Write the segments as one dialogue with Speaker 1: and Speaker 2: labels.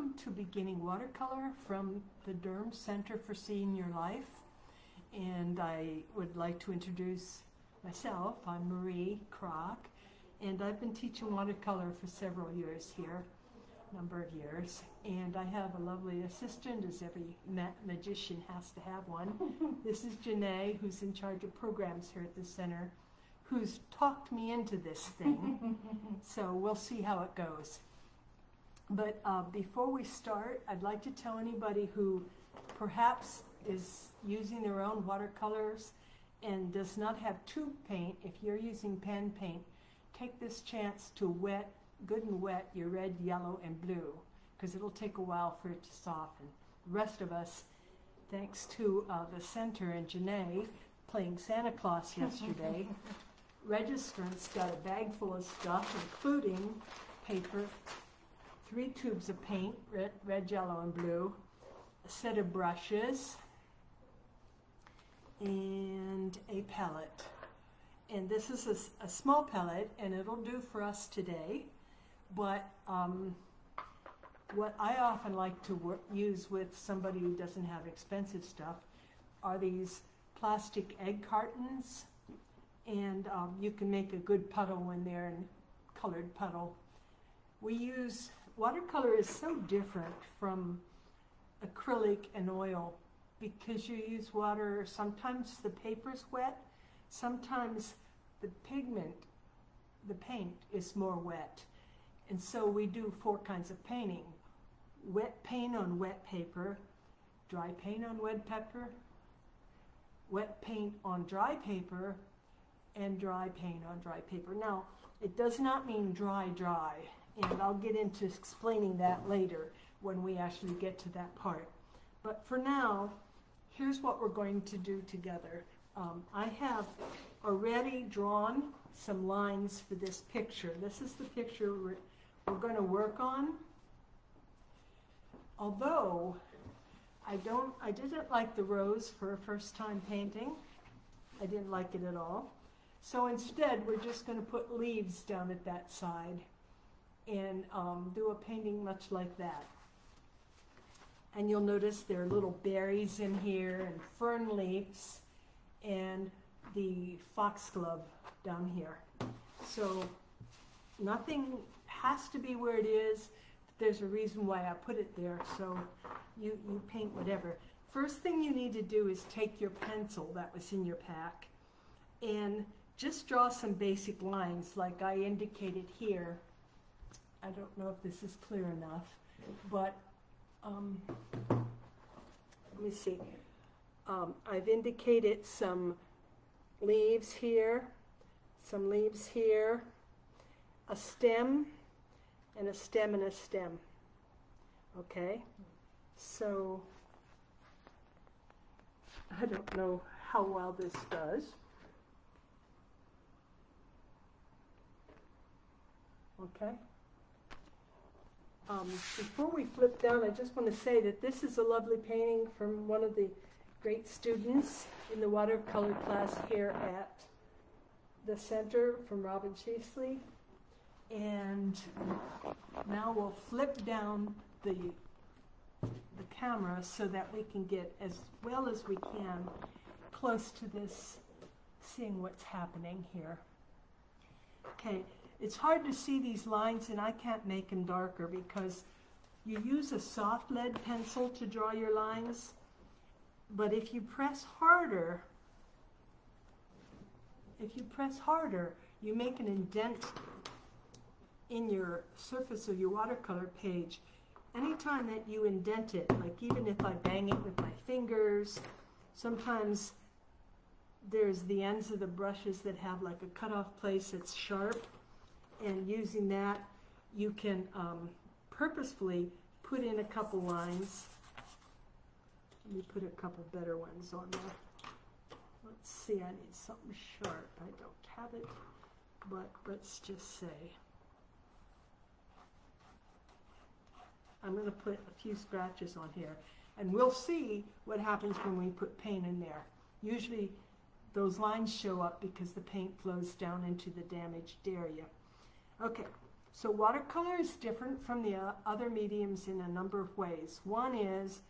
Speaker 1: Welcome to Beginning Watercolor from the Durham Center for Senior Life. And I would like to introduce myself. I'm Marie Kroc, and I've been teaching watercolor for several years here, a number of years. And I have a lovely assistant, as every ma magician has to have one. this is Janae, who's in charge of programs here at the center, who's talked me into this thing. so we'll see how it goes. But uh, before we start, I'd like to tell anybody who perhaps is using their own watercolors and does not have tube paint, if you're using pan paint, take this chance to wet, good and wet, your red, yellow, and blue, because it'll take a while for it to soften. The rest of us, thanks to uh, the center and Janae playing Santa Claus yesterday, registrants got a bag full of stuff, including paper, three tubes of paint, red, red, yellow, and blue, a set of brushes, and a palette. And this is a, a small palette, and it'll do for us today. But um, what I often like to work, use with somebody who doesn't have expensive stuff are these plastic egg cartons. And um, you can make a good puddle when they're in colored puddle. We use watercolor is so different from acrylic and oil because you use water, sometimes the paper's wet, sometimes the pigment, the paint is more wet. And so we do four kinds of painting. Wet paint on wet paper, dry paint on wet paper, wet paint on dry paper, and dry paint on dry paper. Now, it does not mean dry, dry and I'll get into explaining that later when we actually get to that part. But for now, here's what we're going to do together. Um, I have already drawn some lines for this picture. This is the picture we're, we're going to work on. Although I don't, I didn't like the rose for a first time painting. I didn't like it at all. So instead, we're just going to put leaves down at that side and um, do a painting much like that. And you'll notice there are little berries in here and fern leaves and the foxglove down here. So nothing has to be where it is. There's a reason why I put it there, so you, you paint whatever. First thing you need to do is take your pencil that was in your pack and just draw some basic lines like I indicated here I don't know if this is clear enough, but um, let me see. Um, I've indicated some leaves here, some leaves here, a stem, and a stem and a stem. Okay? So, I don't know how well this does. Okay? Um, before we flip down, I just want to say that this is a lovely painting from one of the great students in the watercolor class here at the center from Robin Cheesley. And now we'll flip down the, the camera so that we can get as well as we can close to this, seeing what's happening here. Okay, it's hard to see these lines and I can't make them darker because you use a soft lead pencil to draw your lines, but if you press harder, if you press harder, you make an indent in your surface of your watercolor page. Anytime that you indent it, like even if I bang it with my fingers, sometimes there's the ends of the brushes that have like a cutoff place that's sharp and using that, you can um, purposefully put in a couple lines. Let me put a couple better ones on there. Let's see, I need something sharp. I don't have it, but let's just say. I'm going to put a few scratches on here. And we'll see what happens when we put paint in there. Usually those lines show up because the paint flows down into the damaged area. Okay, So watercolor is different from the uh, other mediums in a number of ways. One is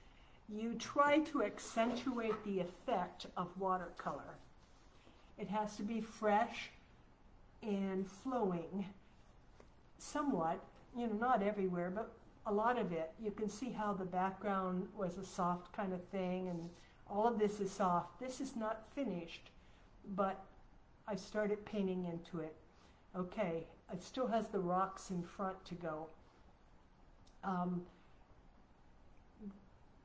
Speaker 1: you try to accentuate the effect of watercolor. It has to be fresh and flowing somewhat, you know, not everywhere, but a lot of it. You can see how the background was a soft kind of thing and all of this is soft. This is not finished, but I started painting into it. Okay, it still has the rocks in front to go. Um,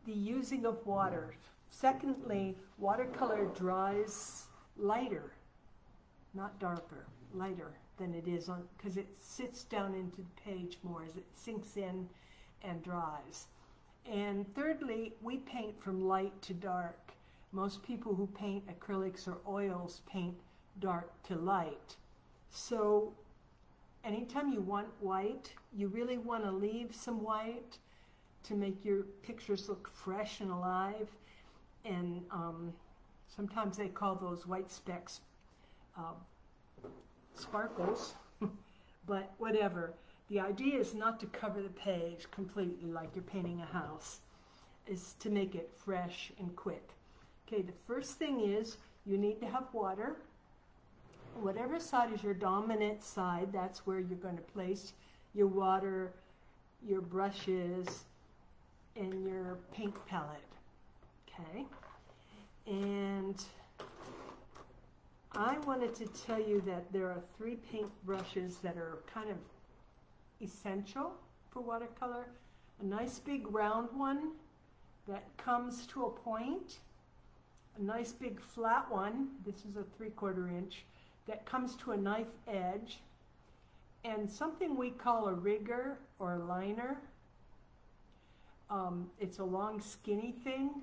Speaker 1: the using of water. Secondly, watercolor dries lighter, not darker, lighter than it is on, because it sits down into the page more as it sinks in and dries. And thirdly, we paint from light to dark. Most people who paint acrylics or oils paint dark to light. So anytime you want white, you really want to leave some white to make your pictures look fresh and alive. And um, sometimes they call those white specks uh, sparkles, but whatever. The idea is not to cover the page completely like you're painting a house, is to make it fresh and quick. Okay, the first thing is you need to have water. Whatever side is your dominant side, that's where you're going to place your water, your brushes, and your paint palette. Okay, and I wanted to tell you that there are three paint brushes that are kind of essential for watercolor. A nice big round one that comes to a point. A nice big flat one, this is a three quarter inch, that comes to a knife edge. And something we call a rigger or a liner. Um, it's a long skinny thing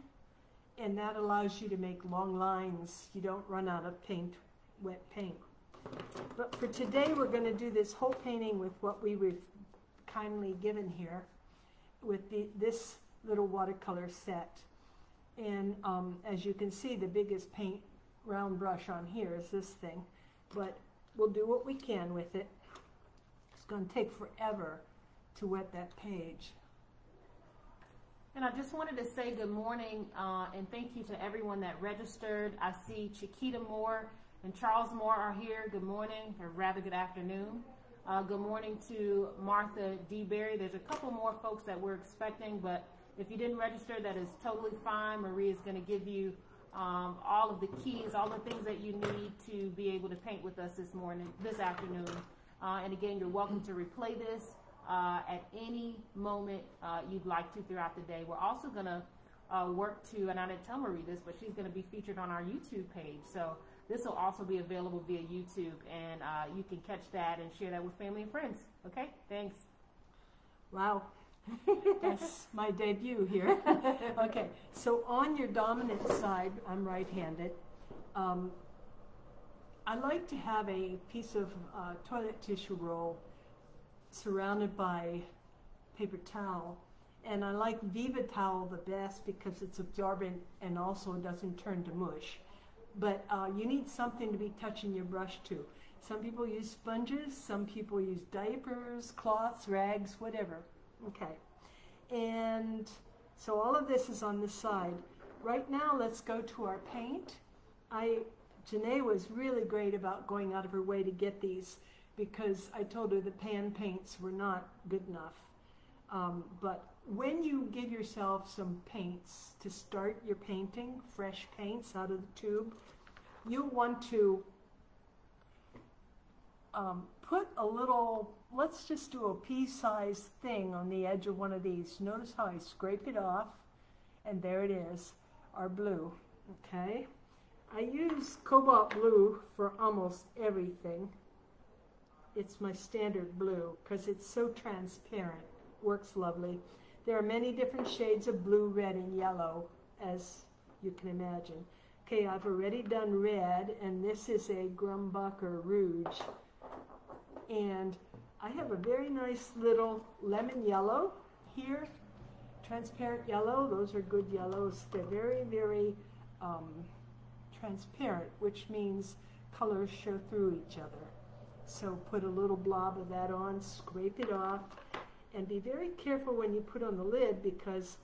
Speaker 1: and that allows you to make long lines. You don't run out of paint, wet paint. But for today, we're going to do this whole painting with what we have kindly given here with the, this little watercolor set. And um, as you can see, the biggest paint round brush on here is this thing. But we'll do what we can with it. It's going to take forever to wet that page.
Speaker 2: And I just wanted to say good morning uh, and thank you to everyone that registered. I see Chiquita Moore and Charles Moore are here. Good morning, or rather good afternoon. Uh, good morning to Martha D. Berry. There's a couple more folks that we're expecting, but if you didn't register, that is totally fine. Marie is going to give you um, all of the keys, all the things that you need to be able to paint with us this morning, this afternoon. Uh, and again, you're welcome to replay this uh, at any moment uh, you'd like to throughout the day. We're also going to uh, work to, and I didn't tell Marie this, but she's going to be featured on our YouTube page. So this will also be available via YouTube, and uh, you can catch that and share that with family and friends. Okay, thanks.
Speaker 1: Wow. That's my debut here. okay, so on your dominant side, I'm right-handed. Um, I like to have a piece of uh, toilet tissue roll surrounded by paper towel. And I like Viva Towel the best because it's absorbent and also doesn't turn to mush. But uh, you need something to be touching your brush to. Some people use sponges, some people use diapers, cloths, rags, whatever. Okay. And so all of this is on the side. Right now, let's go to our paint. I, Janae was really great about going out of her way to get these because I told her the pan paints were not good enough. Um, but when you give yourself some paints to start your painting, fresh paints out of the tube, you want to um, put a little, let's just do a pea-sized thing on the edge of one of these. Notice how I scrape it off, and there it is, our blue, okay? I use cobalt blue for almost everything it's my standard blue because it's so transparent. Works lovely. There are many different shades of blue, red, and yellow, as you can imagine. Okay, I've already done red, and this is a Grumbacher Rouge. And I have a very nice little lemon yellow here, transparent yellow. Those are good yellows. They're very, very um, transparent, which means colors show through each other So put a little blob of that on, scrape it off, and be very careful when you put on the lid because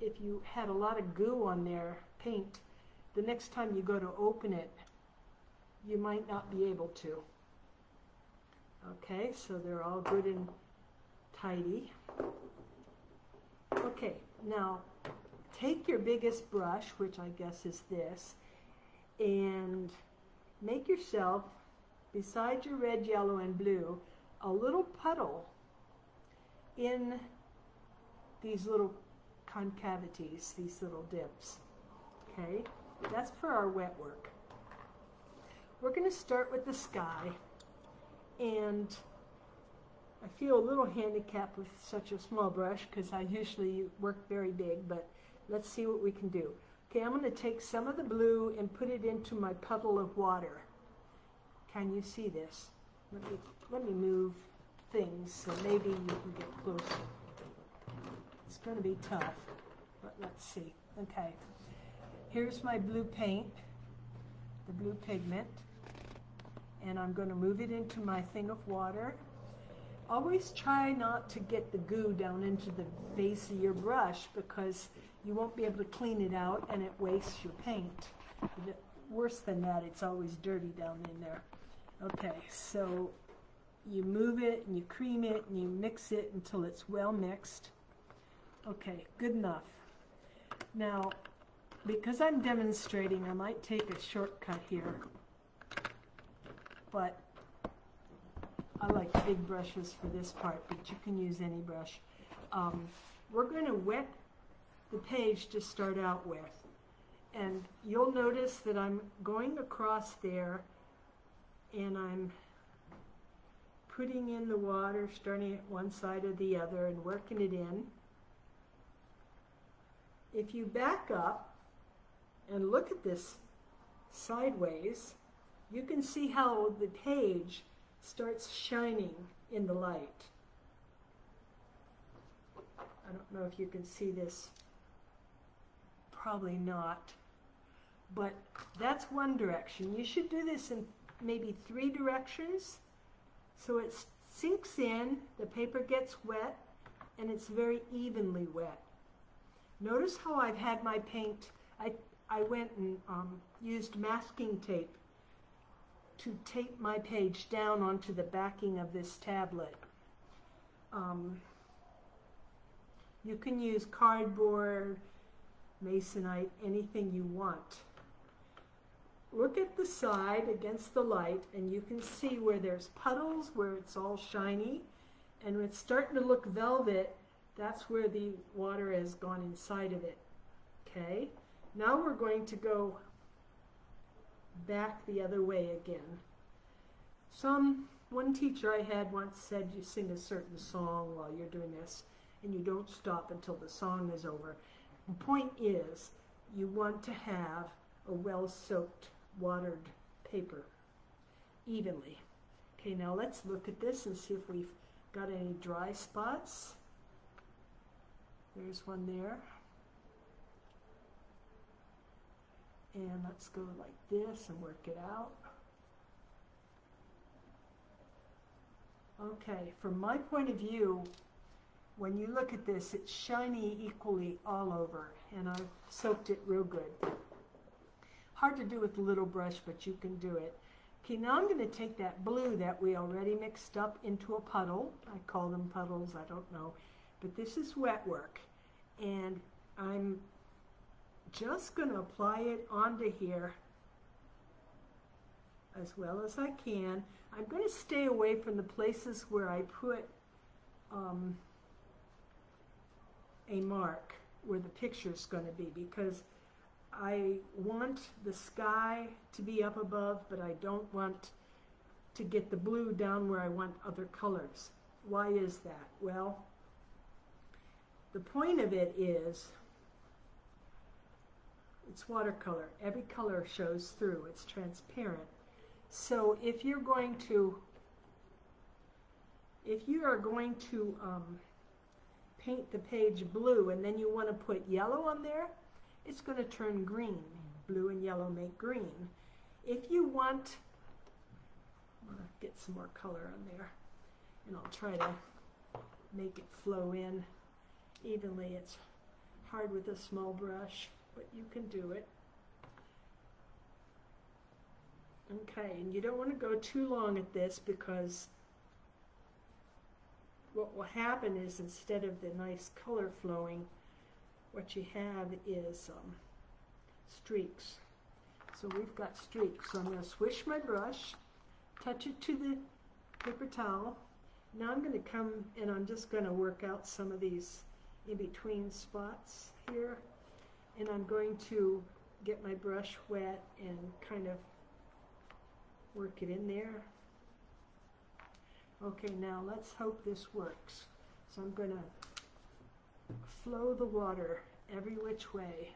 Speaker 1: if you had a lot of goo on there, paint, the next time you go to open it, you might not be able to. Okay, so they're all good and tidy. Okay, now take your biggest brush, which I guess is this, and make yourself, beside your red, yellow, and blue, a little puddle in these little concavities, these little dips. Okay, that's for our wet work. We're going to start with the sky, and I feel a little handicapped with such a small brush because I usually work very big, but let's see what we can do. Okay, I'm going to take some of the blue and put it into my puddle of water. Can you see this? Let me, let me move things so maybe you can get closer. It's going to be tough, but let's see. Okay, here's my blue paint, the blue pigment, and I'm going to move it into my thing of water. Always try not to get the goo down into the base of your brush because you won't be able to clean it out and it wastes your paint. Worse than that, it's always dirty down in there. Okay, so you move it and you cream it and you mix it until it's well mixed. Okay, good enough. Now, because I'm demonstrating, I might take a shortcut here, but I like big brushes for this part, but you can use any brush. Um, we're going to wet the page to start out with. And you'll notice that I'm going across there and I'm putting in the water, starting at one side or the other and working it in. If you back up and look at this sideways, you can see how the page starts shining in the light. I don't know if you can see this. Probably not. But that's one direction. You should do this in maybe three directions. So it sinks in, the paper gets wet, and it's very evenly wet. Notice how I've had my paint, I, I went and um, used masking tape to tape my page down onto the backing of this tablet. Um, you can use cardboard, masonite, anything you want look at the side against the light and you can see where there's puddles, where it's all shiny, and when it's starting to look velvet, that's where the water has gone inside of it. Okay, now we're going to go back the other way again. Some, one teacher I had once said you sing a certain song while you're doing this and you don't stop until the song is over. The point is you want to have a well-soaked watered paper evenly. Okay, now let's look at this and see if we've got any dry spots. There's one there. And let's go like this and work it out. Okay, from my point of view, when you look at this, it's shiny equally all over, and I've soaked it real good. Hard to do with the little brush, but you can do it. Okay, now I'm going to take that blue that we already mixed up into a puddle. I call them puddles, I don't know. But this is wet work. And I'm just going to apply it onto here as well as I can. I'm going to stay away from the places where I put um, a mark where the picture is going to be because I want the sky to be up above, but I don't want to get the blue down where I want other colors. Why is that? Well, the point of it is it's watercolor. Every color shows through. It's transparent. So if you're going to if you are going to um, paint the page blue and then you want to put yellow on there, it's going to turn green. Blue and yellow make green. If you want I'm going to get some more color on there. And I'll try to make it flow in evenly. It's hard with a small brush, but you can do it. Okay, and you don't want to go too long at this because what will happen is instead of the nice color flowing, what you have is um, streaks. So we've got streaks. So I'm going to swish my brush, touch it to the paper towel. Now I'm going to come and I'm just going to work out some of these in between spots here. And I'm going to get my brush wet and kind of work it in there. Okay, now let's hope this works. So I'm going to flow the water every which way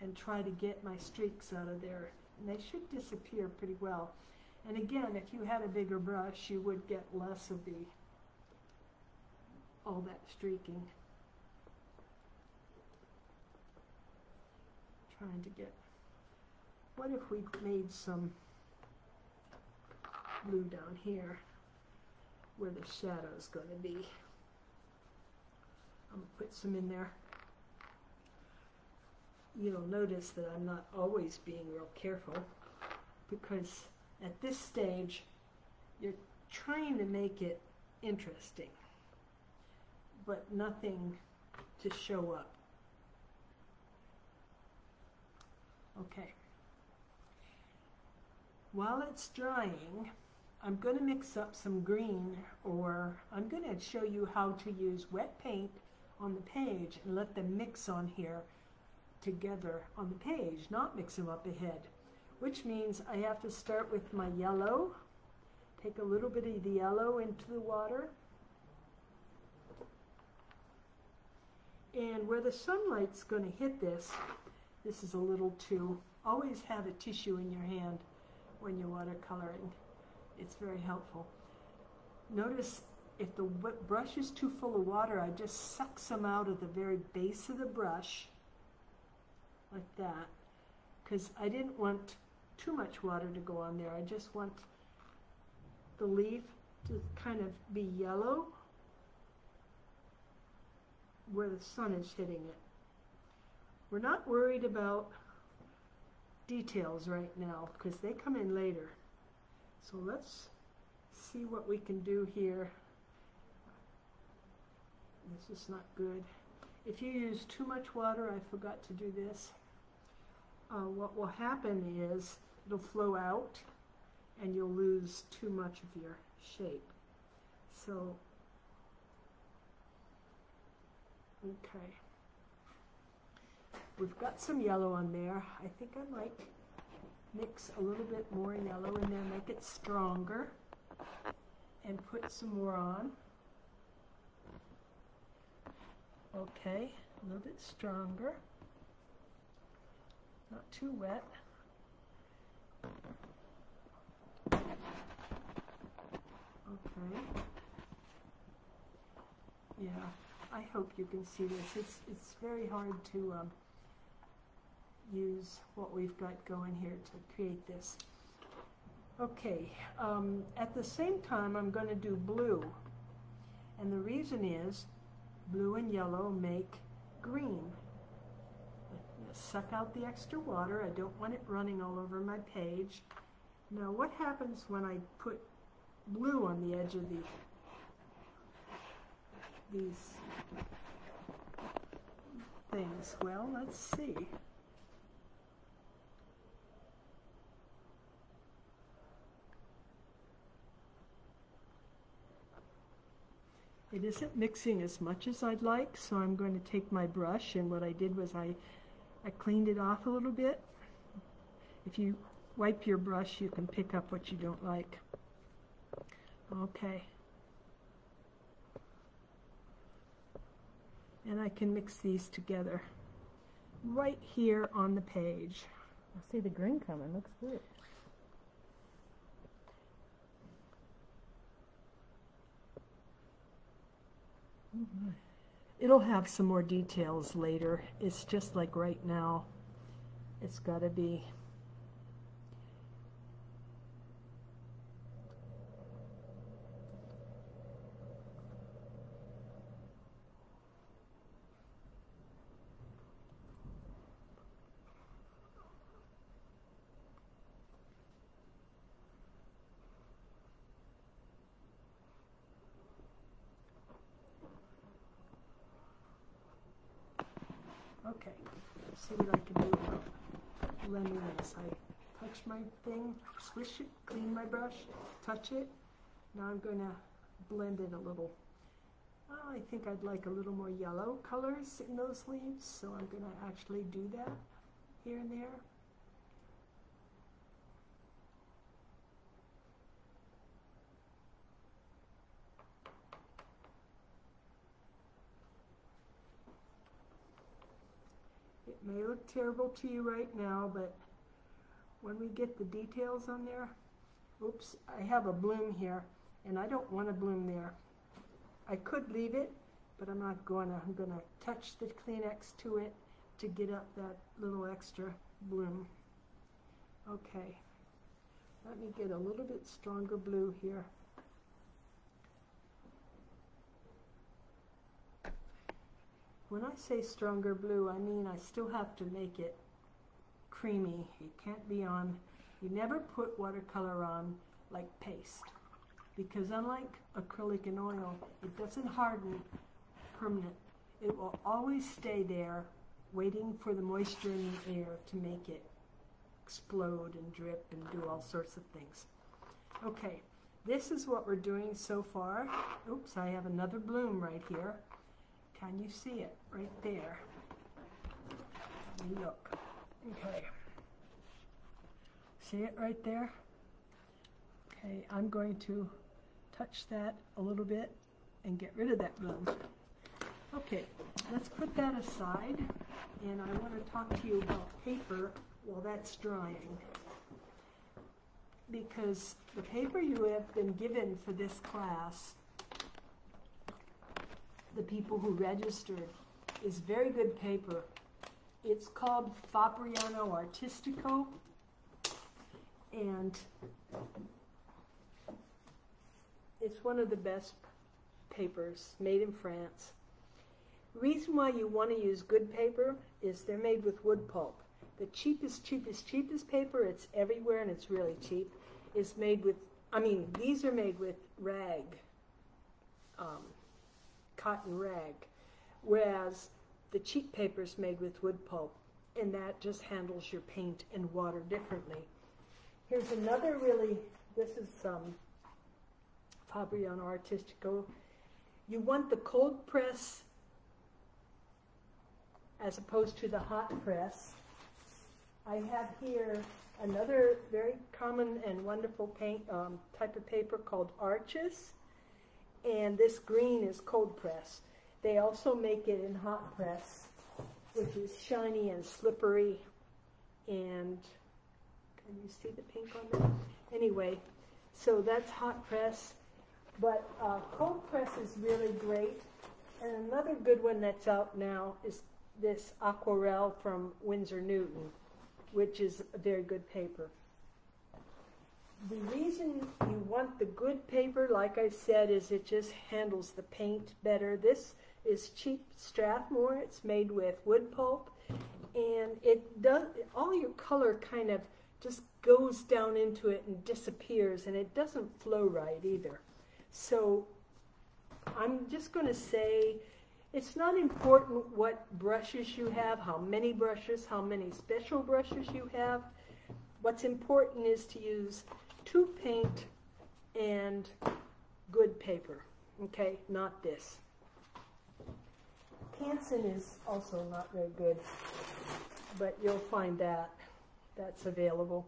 Speaker 1: and try to get my streaks out of there. And they should disappear pretty well. And again, if you had a bigger brush, you would get less of the all that streaking. Trying to get, what if we made some blue down here where the shadow's going to be. I'm going to put some in there. You'll notice that I'm not always being real careful because at this stage you're trying to make it interesting but nothing to show up. Okay. While it's drying, I'm going to mix up some green or I'm going to show you how to use wet paint on the page and let them mix on here together on the page, not mix them up ahead, which means I have to start with my yellow, take a little bit of the yellow into the water, and where the sunlight's going to hit this, this is a little too, always have a tissue in your hand when you're watercoloring. It's very helpful. Notice if the brush is too full of water, I just suck some out of the very base of the brush, like that, because I didn't want too much water to go on there. I just want the leaf to kind of be yellow where the sun is hitting it. We're not worried about details right now because they come in later. So let's see what we can do here. This is not good. If you use too much water, I forgot to do this, uh, what will happen is it'll flow out and you'll lose too much of your shape. So, okay. We've got some yellow on there. I think I might mix a little bit more yellow in there, make it stronger, and put some more on. Okay, a little bit stronger, not too wet. Okay. Yeah, I hope you can see this. It's, it's very hard to um, use what we've got going here to create this. Okay, um, at the same time I'm going to do blue. And the reason is blue and yellow make green. Suck out the extra water. I don't want it running all over my page. Now what happens when I put blue on the edge of the these things? Well, let's see. It isn't mixing as much as I'd like, so I'm going to take my brush, and what I did was I, I cleaned it off a little bit. If you wipe your brush, you can pick up what you don't like. Okay. And I can mix these together right here on the page.
Speaker 2: I see the green coming, looks good.
Speaker 1: It'll have some more details later. It's just like right now. It's got to be Okay, let's see what I can do about blending this. I touch my thing, swish it, clean my brush, touch it. Now I'm going to blend it a little. Oh, I think I'd like a little more yellow colors in those leaves, so I'm going to actually do that here and there. It may look terrible to you right now, but when we get the details on there, oops, I have a bloom here, and I don't want a bloom there. I could leave it, but I'm not gonna. I'm gonna touch the Kleenex to it to get up that little extra bloom. Okay, let me get a little bit stronger blue here. When I say stronger blue, I mean I still have to make it creamy. It can't be on, you never put watercolor on like paste because unlike acrylic and oil, it doesn't harden permanent. It will always stay there waiting for the moisture in the air to make it explode and drip and do all sorts of things. Okay, this is what we're doing so far. Oops, I have another bloom right here. Can you see it right there? Look. Okay. See it right there? Okay, I'm going to touch that a little bit and get rid of that bloom. Okay, let's put that aside and I want to talk to you about paper while that's drying. Because the paper you have been given for this class the people who registered is very good paper. It's called Fabriano Artistico, and it's one of the best papers made in France. Reason why you want to use good paper is they're made with wood pulp. The cheapest, cheapest, cheapest paper, it's everywhere and it's really cheap, is made with, I mean, these are made with rag. Um, cotton rag, whereas the cheap paper is made with wood pulp, and that just handles your paint and water differently. Here's another really, this is um, Fabriano Artistico. You want the cold press as opposed to the hot press. I have here another very common and wonderful paint um, type of paper called Arches and this green is cold press. They also make it in hot press, which is shiny and slippery, and can you see the pink on there? Anyway, so that's hot press, but uh, cold press is really great. And another good one that's out now is this Aquarelle from Winsor Newton, which is a very good paper the reason you want the good paper, like I said, is it just handles the paint better. This is cheap Strathmore. It's made with wood pulp, and it does all your color kind of just goes down into it and disappears, and it doesn't flow right either. So I'm just going to say it's not important what brushes you have, how many brushes, how many special brushes you have. What's important is to use to paint and good paper, okay, not this. Canson is also not very good, but you'll find that. That's available.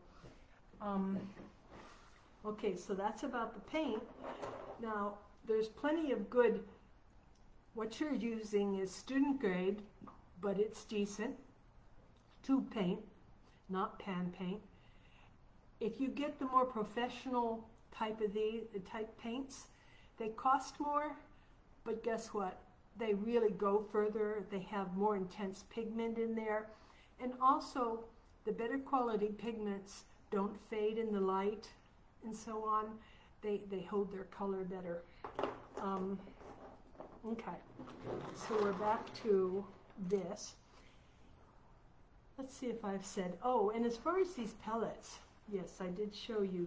Speaker 1: Um, okay, so that's about the paint. Now, there's plenty of good, what you're using is student grade, but it's decent. Tube paint, not pan paint. If you get the more professional type of the, the type paints, they cost more, but guess what? They really go further. They have more intense pigment in there. And also, the better quality pigments don't fade in the light and so on. They, they hold their color better. Um, okay, so we're back to this. Let's see if I've said, oh, and as far as these pellets, yes, I did show you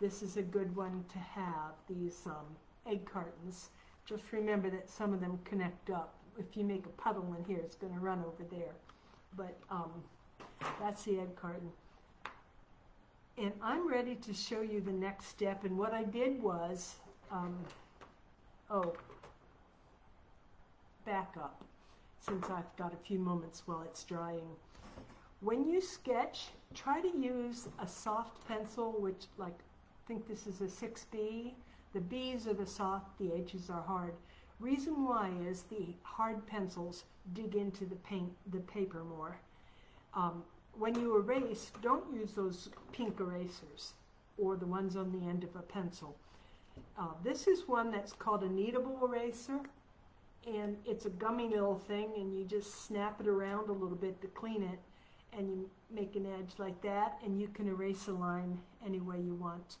Speaker 1: this is a good one to have, these um, egg cartons. Just remember that some of them connect up if you make a puddle in here, it's going to run over there. But um, that's the egg carton. And I'm ready to show you the next step. And what I did was, um, oh, back up, since I've got a few moments while it's drying. When you sketch, try to use a soft pencil, which like, I think this is a 6B. The B's are the soft, the H's are hard. Reason why is the hard pencils dig into the paint, the paper more. Um, when you erase, don't use those pink erasers or the ones on the end of a pencil. Uh, this is one that's called a kneadable eraser and it's a gummy little thing and you just snap it around a little bit to clean it and you make an edge like that and you can erase a line any way you want.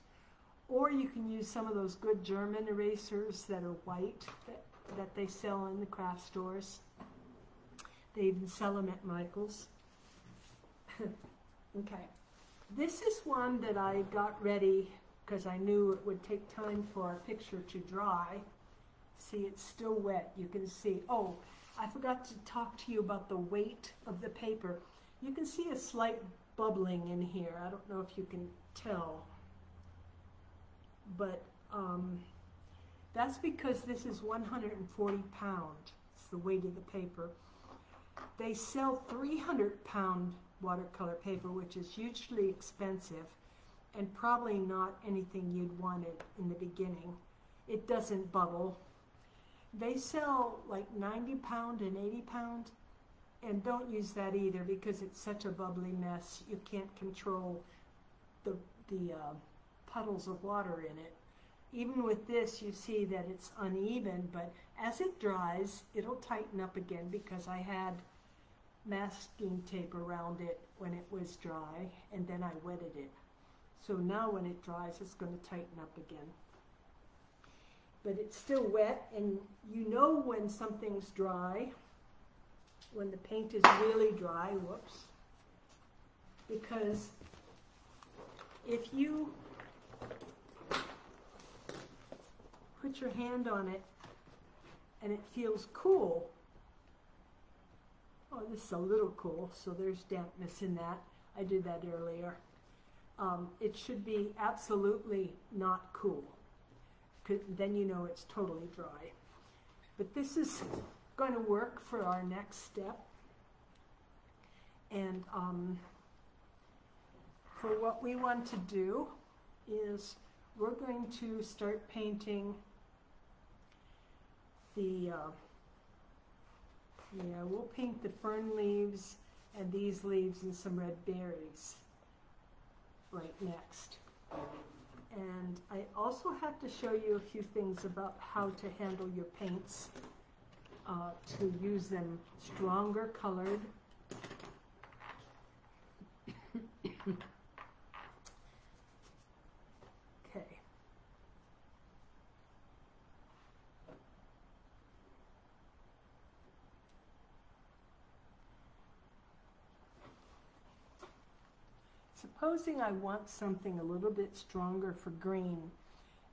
Speaker 1: Or you can use some of those good German erasers that are white that, that they sell in the craft stores. They even sell them at Michael's. okay. This is one that I got ready because I knew it would take time for our picture to dry. See, it's still wet. You can see. Oh, I forgot to talk to you about the weight of the paper. You can see a slight bubbling in here. I don't know if you can tell. But um, that's because this is 140 pound. It's the weight of the paper. They sell 300 pound watercolor paper, which is hugely expensive and probably not anything you'd wanted in the beginning. It doesn't bubble. They sell like 90 pound and 80 pound and don't use that either because it's such a bubbly mess. You can't control the, the uh, puddles of water in it. Even with this, you see that it's uneven, but as it dries, it'll tighten up again because I had masking tape around it when it was dry, and then I wetted it. So now when it dries, it's going to tighten up again. But it's still wet, and you know when something's dry when the paint is really dry, whoops, because if you put your hand on it and it feels cool, oh, this is a little cool, so there's dampness in that. I did that earlier. Um, it should be absolutely not cool. Then you know it's totally dry. But this is going to work for our next step. And um, for what we want to do is we're going to start painting the, uh, yeah, we'll paint the fern leaves and these leaves and some red berries right next. And I also have to show you a few things about how to handle your paints uh, to use them stronger colored. okay. Supposing I want something a little bit stronger for green,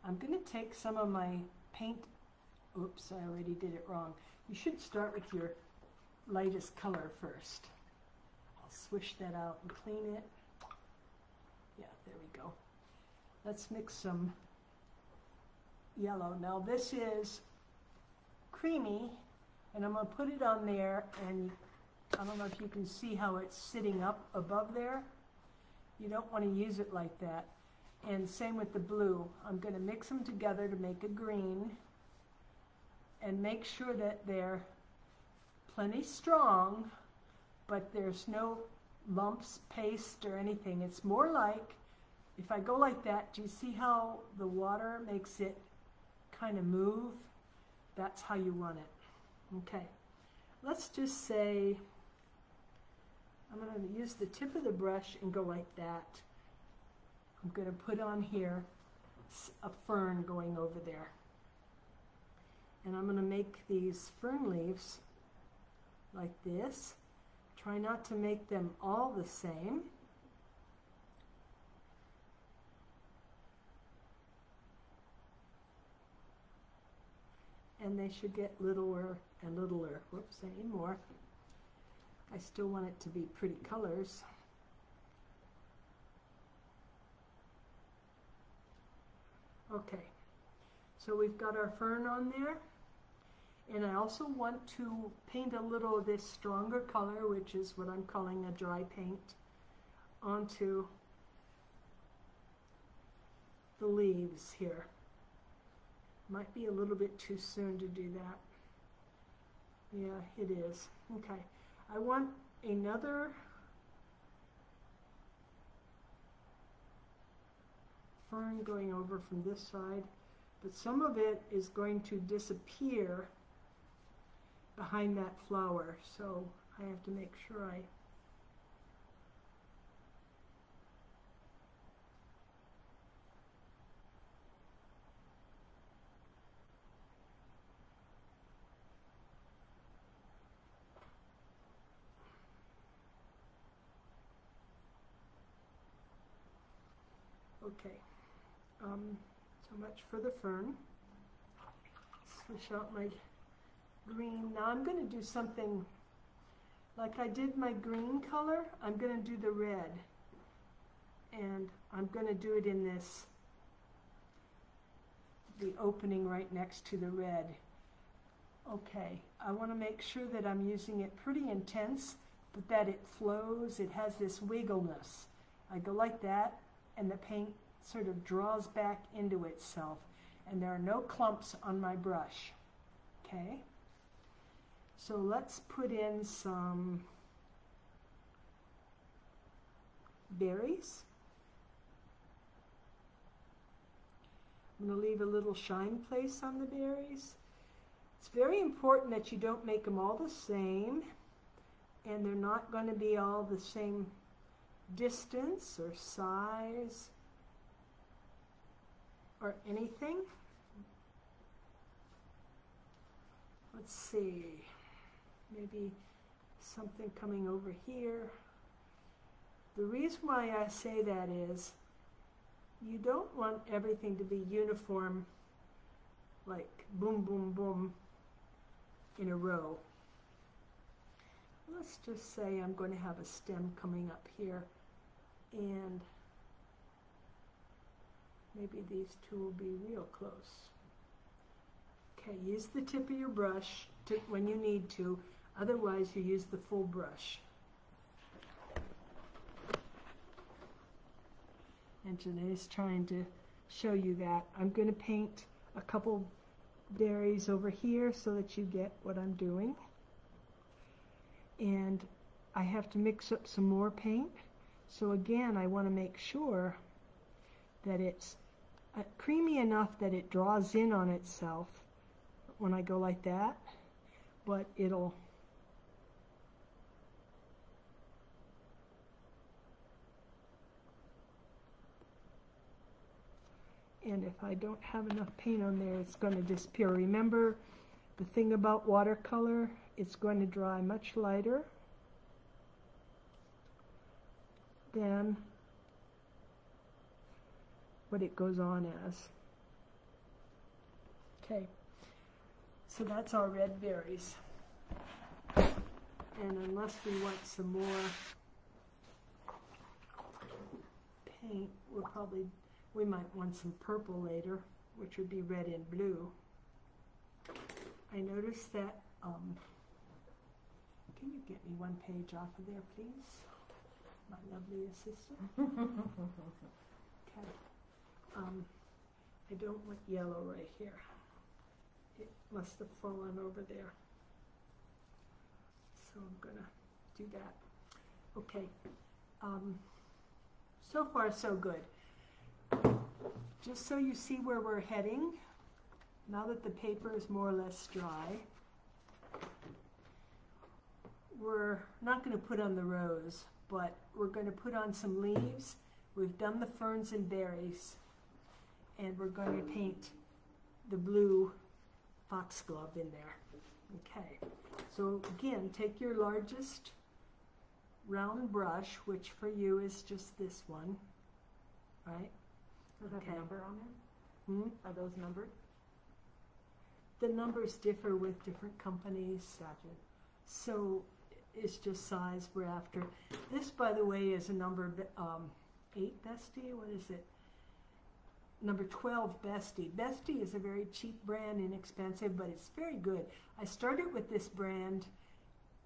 Speaker 1: I'm going to take some of my paint, oops, I already did it wrong. You should start with your lightest color first. I'll swish that out and clean it. Yeah, there we go. Let's mix some yellow. Now this is creamy, and I'm going to put it on there, and I don't know if you can see how it's sitting up above there. You don't want to use it like that. And same with the blue. I'm going to mix them together to make a green and make sure that they're plenty strong, but there's no lumps, paste, or anything. It's more like, if I go like that, do you see how the water makes it kind of move? That's how you want it. Okay, let's just say, I'm going to use the tip of the brush and go like that. I'm going to put on here a fern going over there and I'm going to make these fern leaves like this. Try not to make them all the same. and they should get littler and littler. Whoops, I need more. I still want it to be pretty colors. Okay, so we've got our fern on there. And I also want to paint a little of this stronger color, which is what I'm calling a dry paint, onto the leaves here. Might be a little bit too soon to do that. Yeah, it is. Okay. I want another fern going over from this side, but some of it is going to disappear behind that flower, so I have to make sure I Okay, um, so much for the fern. Switch out my green. Now I'm going to do something like I did my green color. I'm going to do the red. And I'm going to do it in this, the opening right next to the red. Okay, I want to make sure that I'm using it pretty intense, but that it flows. It has this wiggleness. I go like that, and the paint sort of draws back into itself. And there are no clumps on my brush. Okay? So let's put in some berries. I'm going to leave a little shine place on the berries. It's very important that you don't make them all the same and they're not going to be all the same distance or size or anything. Let's see, maybe something coming over here. The reason why I say that is you don't want everything to be uniform, like boom, boom, boom in a row. Let's just say I'm going to have a stem coming up here and maybe these two will be real close. Okay, use the tip of your brush to, when you need to, otherwise you use the full brush. And Janae's trying to show you that. I'm going to paint a couple berries over here so that you get what I'm doing. And I have to mix up some more paint. So again, I want to make sure that it's creamy enough that it draws in on itself when I go like that, but it'll and if I don't have enough paint on there it's going to disappear. Remember the thing about watercolor, it's going to dry much lighter than what it goes on as. Okay, so that's our red berries. And unless we want some more paint, we'll probably, we might want some purple later, which would be red and blue. I noticed that, um, can you get me one page off of there, please? My lovely assistant. okay. Um, I don't want yellow right here. It must have fallen over there. So I'm gonna do that. Okay. Um, so far, so good. Just so you see where we're heading, now that the paper is more or less dry, we're not going to put on the rose, but we're going to put on some leaves. We've done the ferns and berries, and we're going to paint the blue foxglove in there. Okay, so again, take your largest round brush, which for you is just this one, right?
Speaker 2: Does that have
Speaker 1: Okay.
Speaker 2: a number on them?
Speaker 1: Hmm?
Speaker 2: Are those numbered?
Speaker 1: the numbers differ with different companies.
Speaker 2: Gotcha.
Speaker 1: So it's just size we're after. This, by the way, is a number be- um, eight bestie. What is it? Number 12 Bestie. Bestie is a very cheap brand, inexpensive, but it's very good. I started with this brand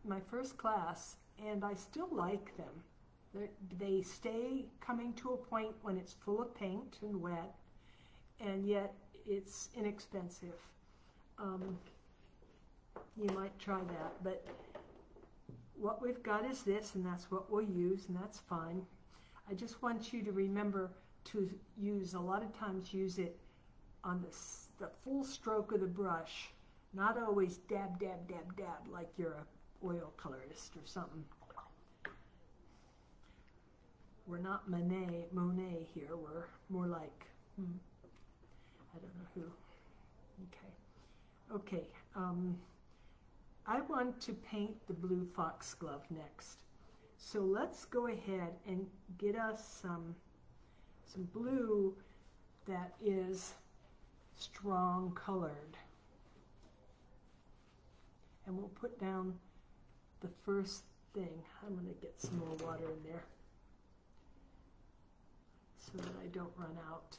Speaker 1: my first class, and I still like them. They're, they stay coming to a point when it's full of paint and wet, and yet it's inexpensive. Um, you might try that, but what we've got is this, and that's what we'll use, and that's fine. I just want you to remember to use, a lot of times use it on the, the full stroke of the brush, not always dab, dab, dab, dab, like you're a oil colorist or something. We're not Monet, Monet here, we're more like, hmm, I don't know who. Okay. Okay, um, I want to paint the blue foxglove next. So let's go ahead and get us some, some blue that is strong colored. And we'll put down the first thing. I'm going to get some more water in there so that I don't run out.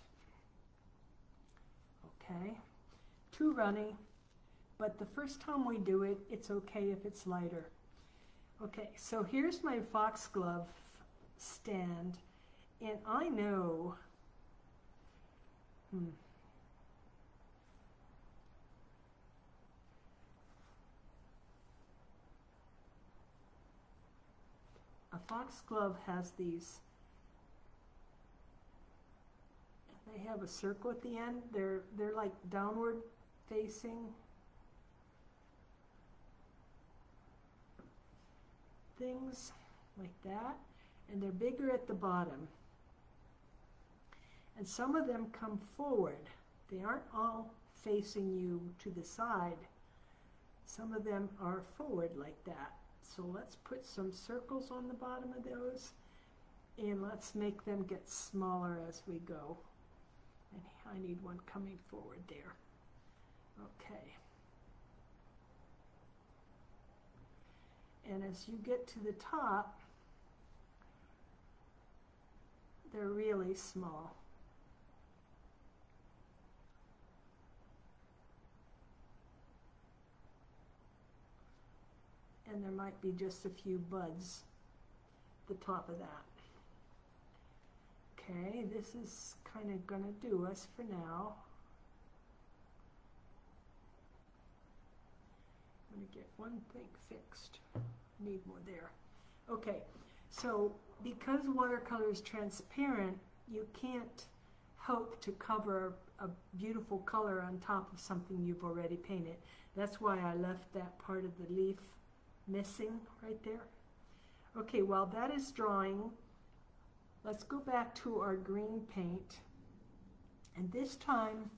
Speaker 1: Okay, too runny, but the first time we do it, it's okay if it's lighter. Okay, so here's my foxglove stand, and I know, hmm, a foxglove has these they have a circle at the end. They're they're like downward facing. Things like that. And they're bigger at the bottom and some of them come forward. They aren't all facing you to the side. Some of them are forward like that. So let's put some circles on the bottom of those and let's make them get smaller as we go. And I need one coming forward there. Okay. And as you get to the top they're really small and there might be just a few buds at the top of that okay this is kind of gonna do us for now I'm gonna get one thing fixed. Need more there. Okay, so because watercolor is transparent, you can't hope to cover a beautiful color on top of something you've already painted. That's why I left that part of the leaf missing right there. Okay, while that is drying, let's go back to our green paint. And this time,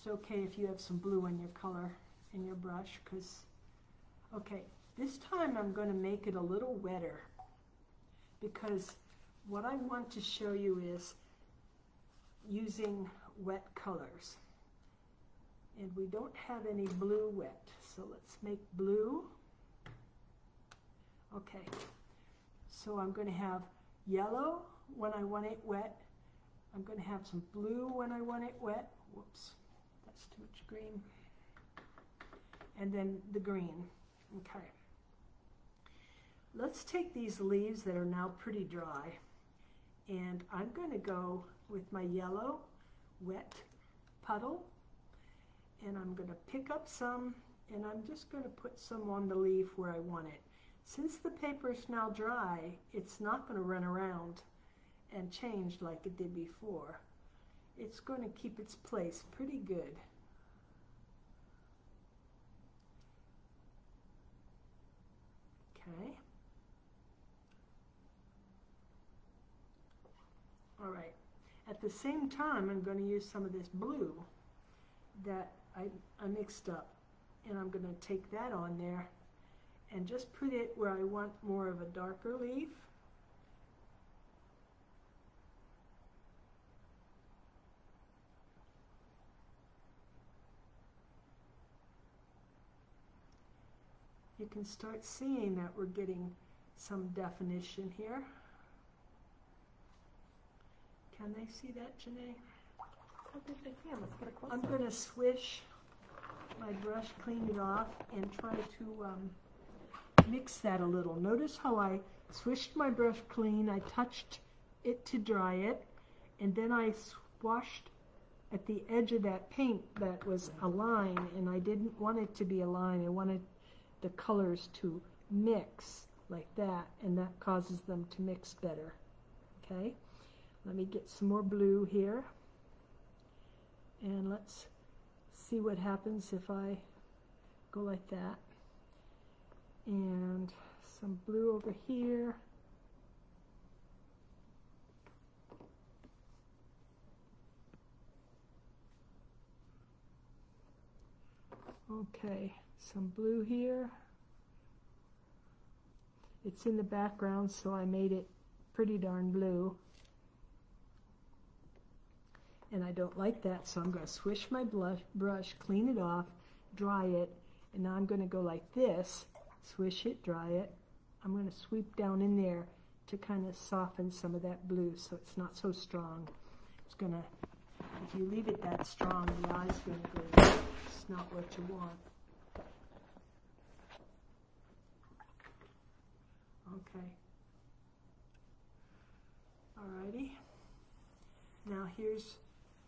Speaker 1: it's okay if you have some blue in your color in your brush because okay this time I'm going to make it a little wetter because what I want to show you is using wet colors and we don't have any blue wet so let's make blue okay so I'm going to have yellow when I want it wet I'm going to have some blue when I want it wet whoops that's too much green and then the green. Okay. Let's take these leaves that are now pretty dry and I'm going to go with my yellow wet puddle and I'm going to pick up some and I'm just going to put some on the leaf where I want it. Since the paper is now dry, it's not going to run around and change like it did before. It's going to keep its place pretty good. Okay. All right. At the same time, I'm going to use some of this blue that I, I mixed up. And I'm going to take that on there and just put it where I want more of a darker leaf. You can start seeing that we're getting some definition here. Can they see that, Janae? I'm going to swish my brush, clean it off, and try to um, mix that a little. Notice how I swished my brush clean, I touched it to dry it, and then I swashed at the edge of that paint that was a line, and I didn't want it to be a line. I wanted the colors to mix like that, and that causes them to mix better. Okay, let me get some more blue here. And let's see what happens if I go like that. And some blue over here. Okay, some blue here. It's in the background, so I made it pretty darn blue. And I don't like that, so I'm going to swish my blush, brush, clean it off, dry it, and now I'm going to go like this, swish it, dry it. I'm going to sweep down in there to kind of soften some of that blue so it's not so strong. It's going to, if you leave it that strong, the eye's going to go, it's not what you want. Okay. Alrighty. Now here's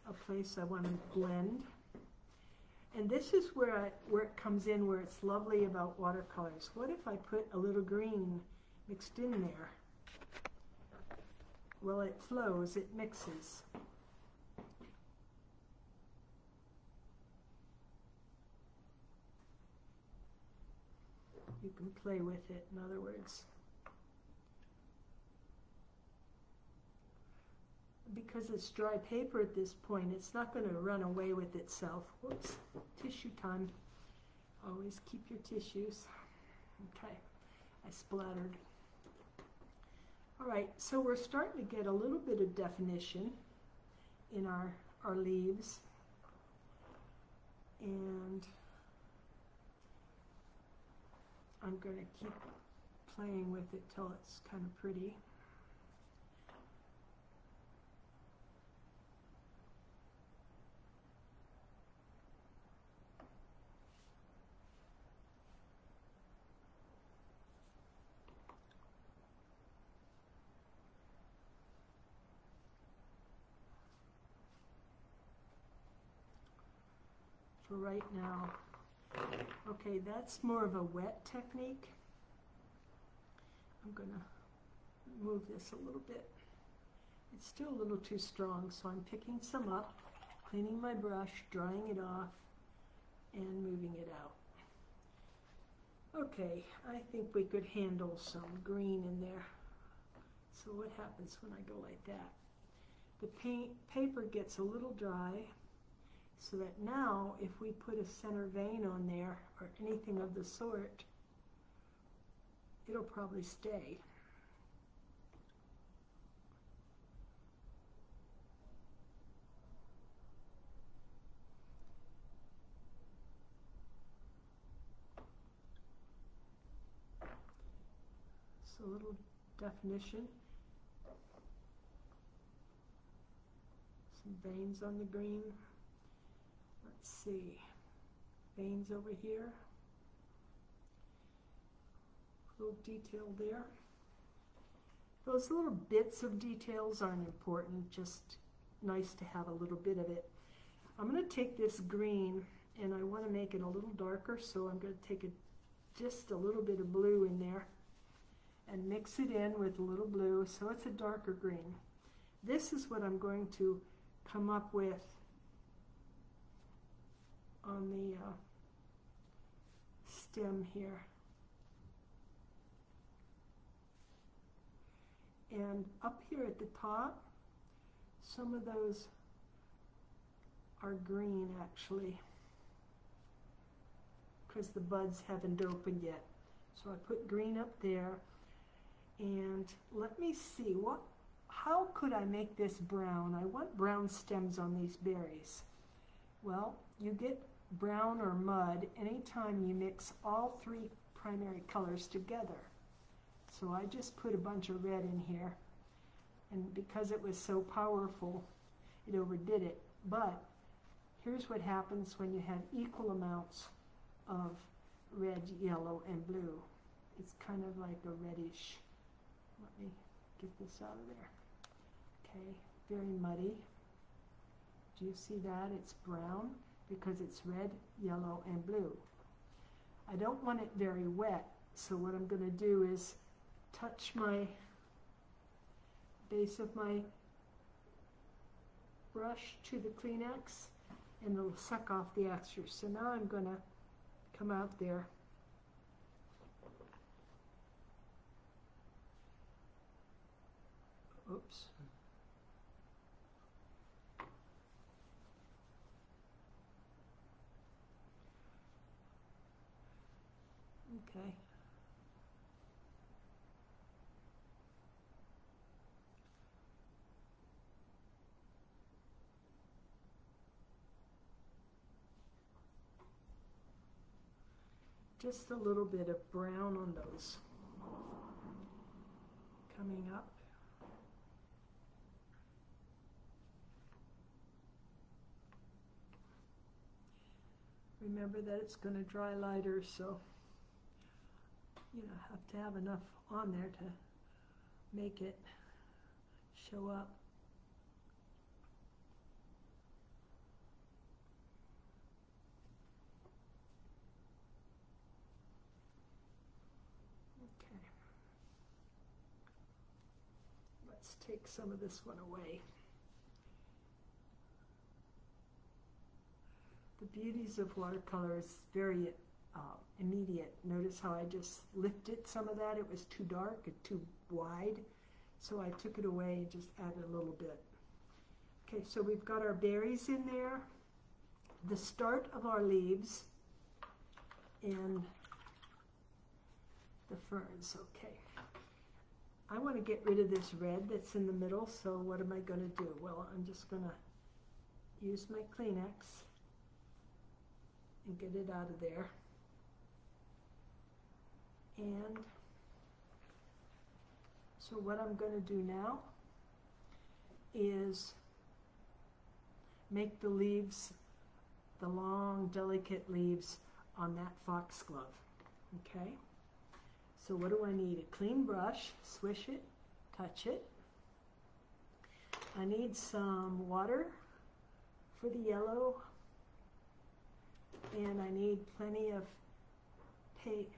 Speaker 1: a place I want to blend. And this is where, I, where it comes in, where it's lovely about watercolors. What if I put a little green mixed in there? Well, it flows, it mixes. You can play with it, in other words. Because it's dry paper at this point, it's not going to run away with itself. Whoops, tissue time. Always keep your tissues. Okay, I splattered. All right, so we're starting to get a little bit of definition in our, our leaves. And I'm going to keep playing with it till it's kind of pretty. Right now. Okay, that's more of a wet technique. I'm gonna move this a little bit. It's still a little too strong, so I'm picking some up, cleaning my brush, drying it off, and moving it out. Okay, I think we could handle some green in there. So what happens when I go like that? The paint paper gets a little dry, so that now if we put a center vein on there or anything of the sort, it'll probably stay. So a little definition. Some veins on the green. Let's see, veins over here. Little detail there. Those little bits of details aren't important, just nice to have a little bit of it. I'm going to take this green and I want to make it a little darker, so I'm going to take a, just a little bit of blue in there and mix it in with a little blue so it's a darker green. This is what I'm going to come up with on the uh, stem here. And up here at the top, some of those are green actually because the buds haven't opened yet. So I put green up there and let me see what how could I make this brown? I want brown stems on these berries. Well, you get brown or mud anytime you mix all three primary colors together. So I just put a bunch of red in here. And because it was so powerful, it overdid it. But here's what happens when you have equal amounts of red, yellow, and blue. It's kind of like a reddish. Let me get this out of there. Okay, very muddy. Do you see that? It's brown because it's red, yellow, and blue. I don't want it very wet, so what I'm going to do is touch my base of my brush to the Kleenex and it'll suck off the extra. So now I'm going to come out there Oops. Okay. Just a little bit of brown on those coming up. Remember that it's going to dry lighter, so you know, have to have enough on there to make it show up. Okay. Let's take some of this one away. The beauties of watercolor is very uh, immediate. Notice how I just lifted some of that. It was too dark and too wide. So I took it away and just added a little bit. Okay, so we've got our berries in there, the start of our leaves, and the ferns. Okay. I want to get rid of this red that's in the middle, so what am I going to do? Well, I'm just going to use my Kleenex and get it out of there. And so what I'm going to do now is make the leaves, the long, delicate leaves on that foxglove. Okay? So what do I need? A clean brush, swish it, touch it. I need some water for the yellow and I need plenty of,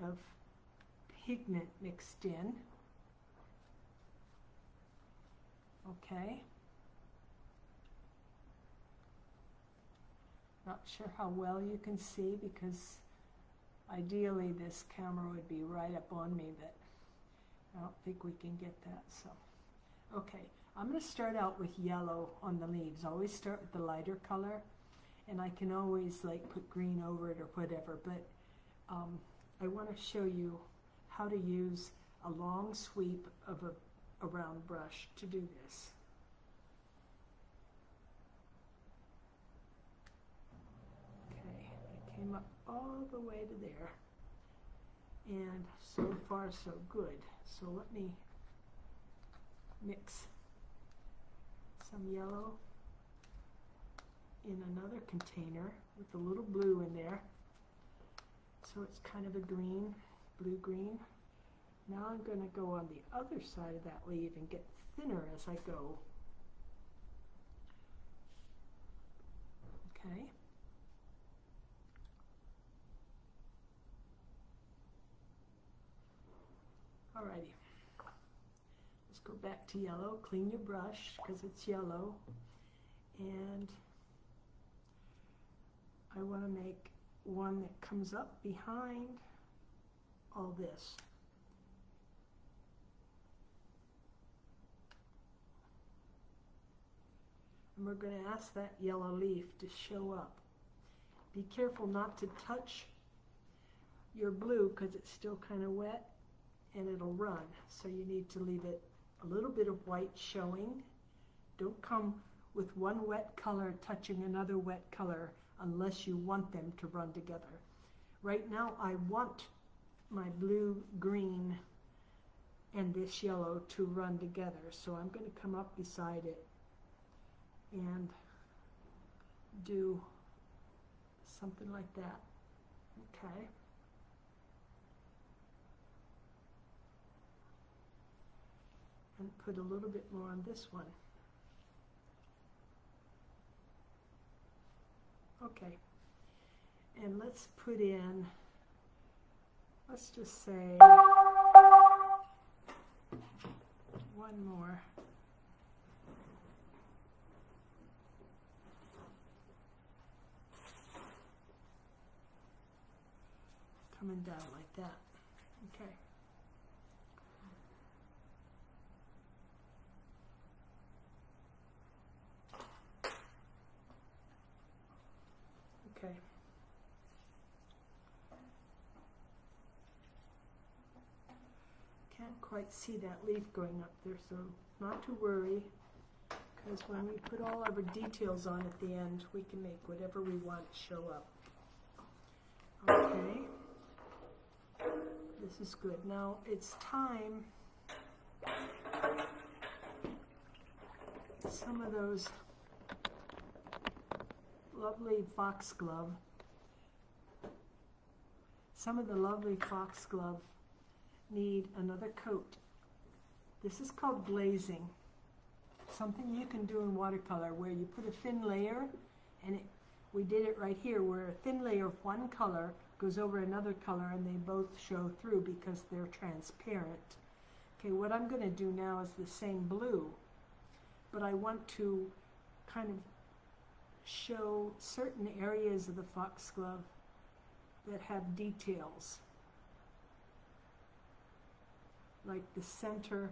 Speaker 1: of pigment mixed in. Okay. Not sure how well you can see because ideally this camera would be right up on me but I don't think we can get that so okay I'm going to start out with yellow on the leaves always start with the lighter color and I can always like put green over it or whatever, but um, I want to show you how to use a long sweep of a, a round brush to do this. Okay, I came up all the way to there, and so far so good. So let me mix some yellow in another container with a little blue in there. So it's kind of a green, blue-green. Now I'm going to go on the other side of that leaf and get thinner as I go. Okay. Alrighty. Let's go back to yellow. Clean your brush because it's yellow. And I want to make one that comes up behind all this. And we're going to ask that yellow leaf to show up. Be careful not to touch your blue because it's still kind of wet and it'll run. So you need to leave it a little bit of white showing. Don't come with one wet color touching another wet color unless you want them to run together. Right now, I want my blue green and this yellow to run together. So I'm going to come up beside it and do something like that. Okay. And put a little bit more on this one. Okay. And let's put in, let's just say, one more. Coming down like that. Okay. Okay. Can't quite see that leaf going up there, so not to worry. Because when we put all our details on at the end, we can make whatever we want show up. Okay. This is good. Now it's time. Some of those lovely foxglove. Some of the lovely foxglove need another coat. This is called glazing. Something you can do in watercolor where you put a thin layer and it, we did it right here where a thin layer of one color goes over another color and they both show through because they're transparent. Okay, what I'm going to do now is the same blue, but I want to kind of show certain areas of the foxglove that have details. Like the center,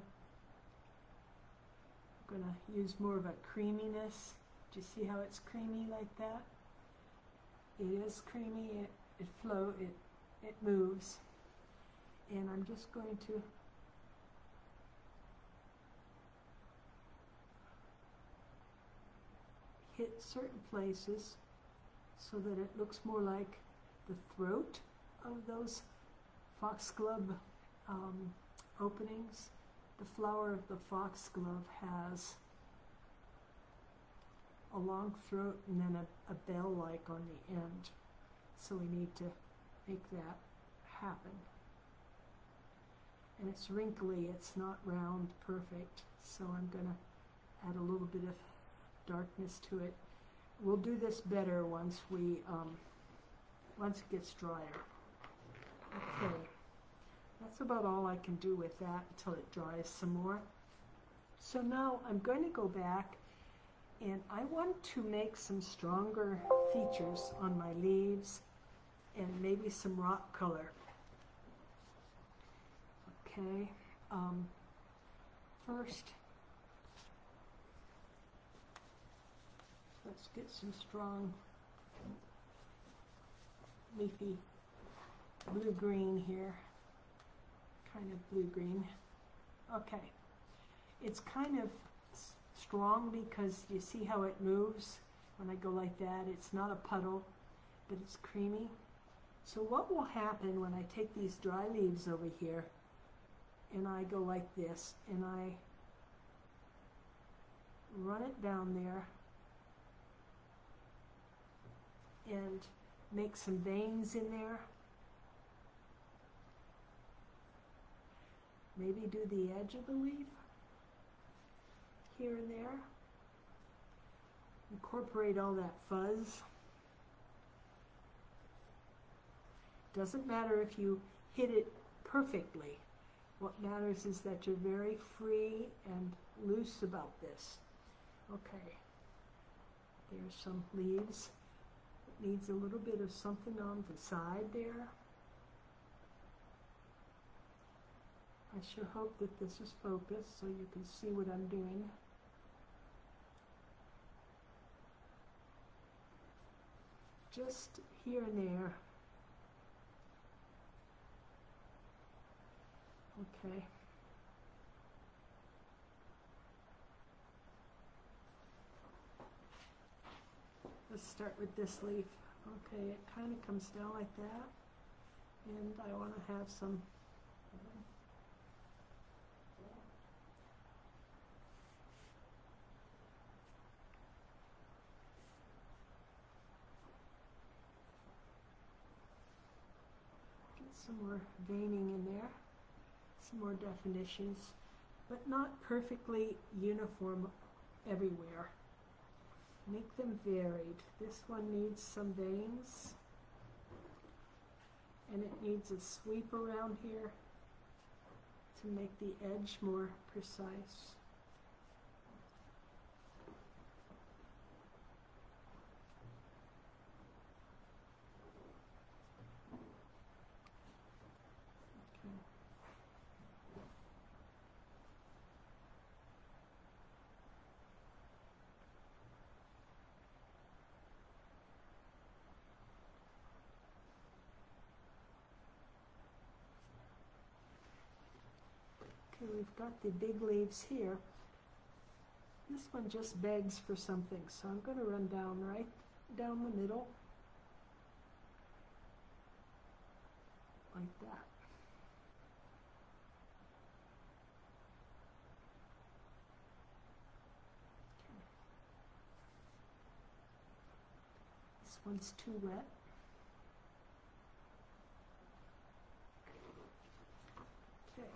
Speaker 1: I'm going to use more of a creaminess. Do you see how it's creamy like that? It is creamy, it, it flow, it, it moves. And I'm just going to hit certain places so that it looks more like the throat of those foxglove um, openings. The flower of the foxglove has a long throat and then a, a bell-like on the end. So we need to make that happen. And it's wrinkly, it's not round perfect, so I'm going to add a little bit of darkness to it. We'll do this better once we, um, once it gets drier. Okay, that's about all I can do with that until it dries some more. So now I'm going to go back and I want to make some stronger features on my leaves and maybe some rock color. Okay, um, first, let's get some strong leafy blue-green here, kind of blue-green. Okay, it's kind of strong because you see how it moves when I go like that. It's not a puddle, but it's creamy. So what will happen when I take these dry leaves over here and I go like this and I run it down there and make some veins in there. Maybe do the edge of the leaf here and there. Incorporate all that fuzz. Doesn't matter if you hit it perfectly. What matters is that you're very free and loose about this. Okay, there's some leaves. It needs a little bit of something on the side there. I sure hope that this is focused so you can see what I'm doing. Just here and there. Okay. Let's start with this leaf. Okay, it kind of comes down like that. And I want to have some Get some more veining in there, some more definitions, but not perfectly uniform everywhere. Make them varied. This one needs some veins, and it needs a sweep around here to make the edge more precise. Okay. Okay, we've got the big leaves here. This one just begs for something, so I'm going to run down right down the middle. Like that. This one's too wet. Okay.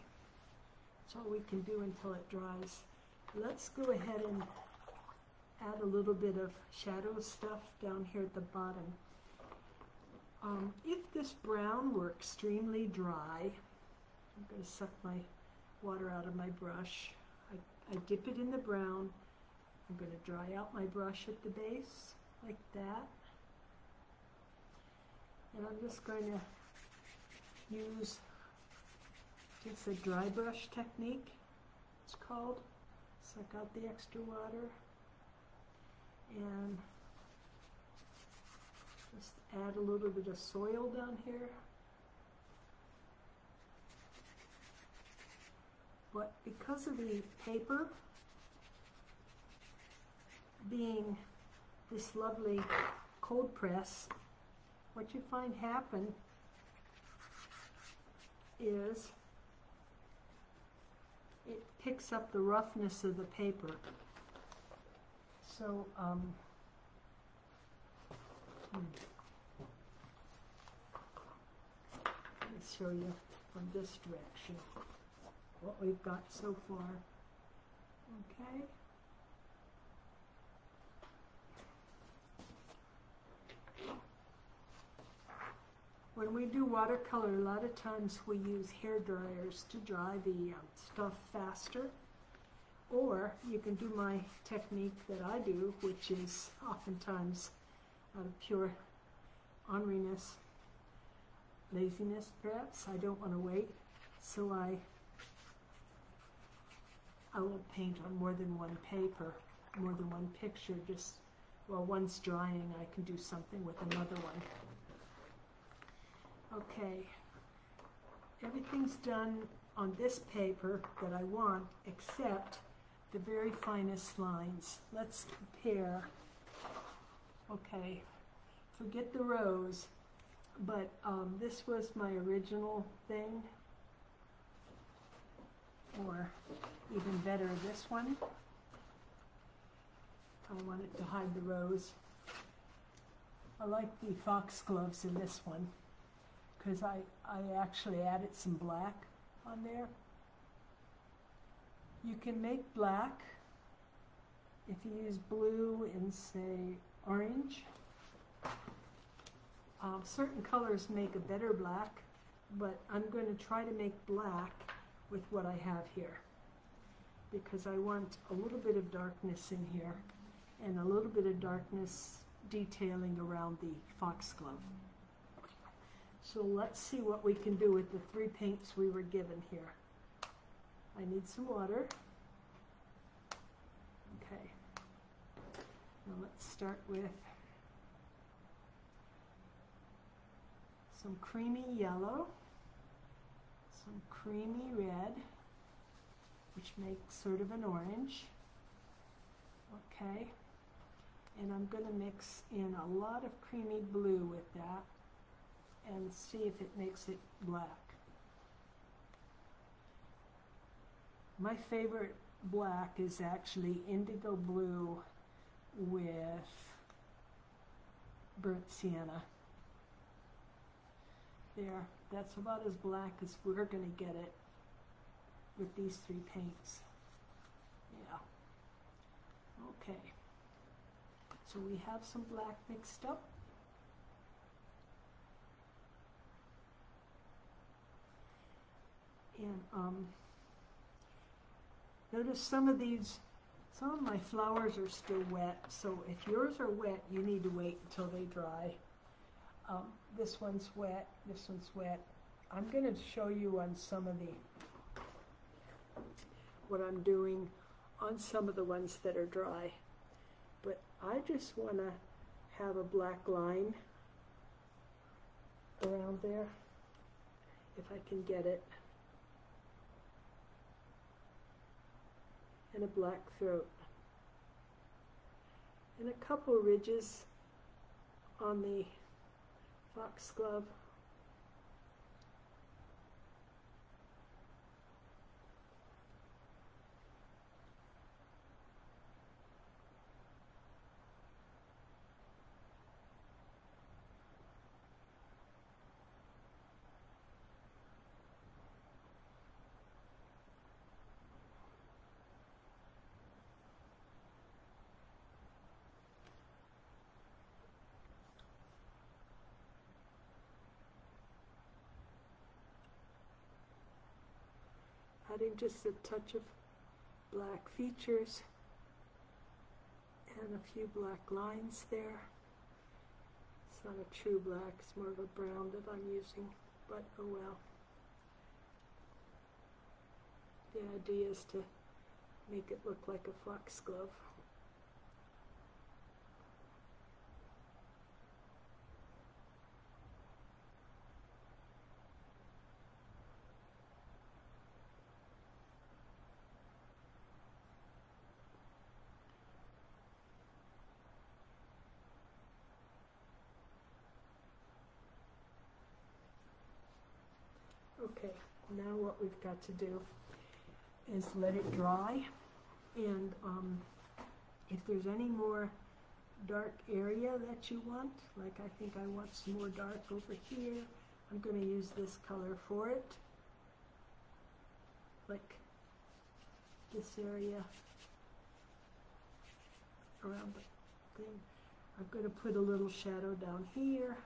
Speaker 1: That's all we can do until it dries. Let's go ahead and add a little bit of shadow stuff down here at the bottom. Um, if this brown were extremely dry, I'm going to suck my water out of my brush. I, I dip it in the brown. I'm going to dry out my brush at the base like that. And I'm just going to use just a dry brush technique, it's called. Suck out the extra water and just add a little bit of soil down here. But because of the paper being this lovely cold press, what you find happen is picks up the roughness of the paper. So, um, hmm. let me show you from this direction what we've got so far. Okay. When we do watercolor, a lot of times we use hair dryers to dry the um, stuff faster. Or you can do my technique that I do, which is oftentimes out of pure orneriness, laziness perhaps. I don't want to wait, so I I will paint on more than one paper, more than one picture. Just while one's drying, I can do something with another one. Okay, everything's done on this paper that I want except the very finest lines. Let's compare. Okay, forget the rose, but um, this was my original thing. Or even better, this one. I wanted to hide the rose. I like the foxgloves in this one because I, I actually added some black on there. You can make black if you use blue and say orange. Um, certain colors make a better black, but I'm going to try to make black with what I have here because I want a little bit of darkness in here and a little bit of darkness detailing around the foxglove. So let's see what we can do with the three paints we were given here. I need some water. Okay. Now let's start with some creamy yellow, some creamy red, which makes sort of an orange. Okay. And I'm going to mix in a lot of creamy blue with that and see if it makes it black. My favorite black is actually indigo blue with burnt sienna. There, that's about as black as we're gonna get it with these three paints. Yeah. Okay. So we have some black mixed up. And um, notice some of these, some of my flowers are still wet. So if yours are wet, you need to wait until they dry. Um, this one's wet, this one's wet. I'm going to show you on some of the, what I'm doing on some of the ones that are dry. But I just want to have a black line around there, if I can get it. And a black throat. And a couple ridges on the foxglove. Adding just a touch of black features and a few black lines there. It's not a true black, it's more of a brown that I'm using, but oh well. The idea is to make it look like a foxglove. Okay, now what we've got to do is let it dry. And um, if there's any more dark area that you want, like I think I want some more dark over here, I'm going to use this color for it. Like this area around the thing. I'm going to put a little shadow down here.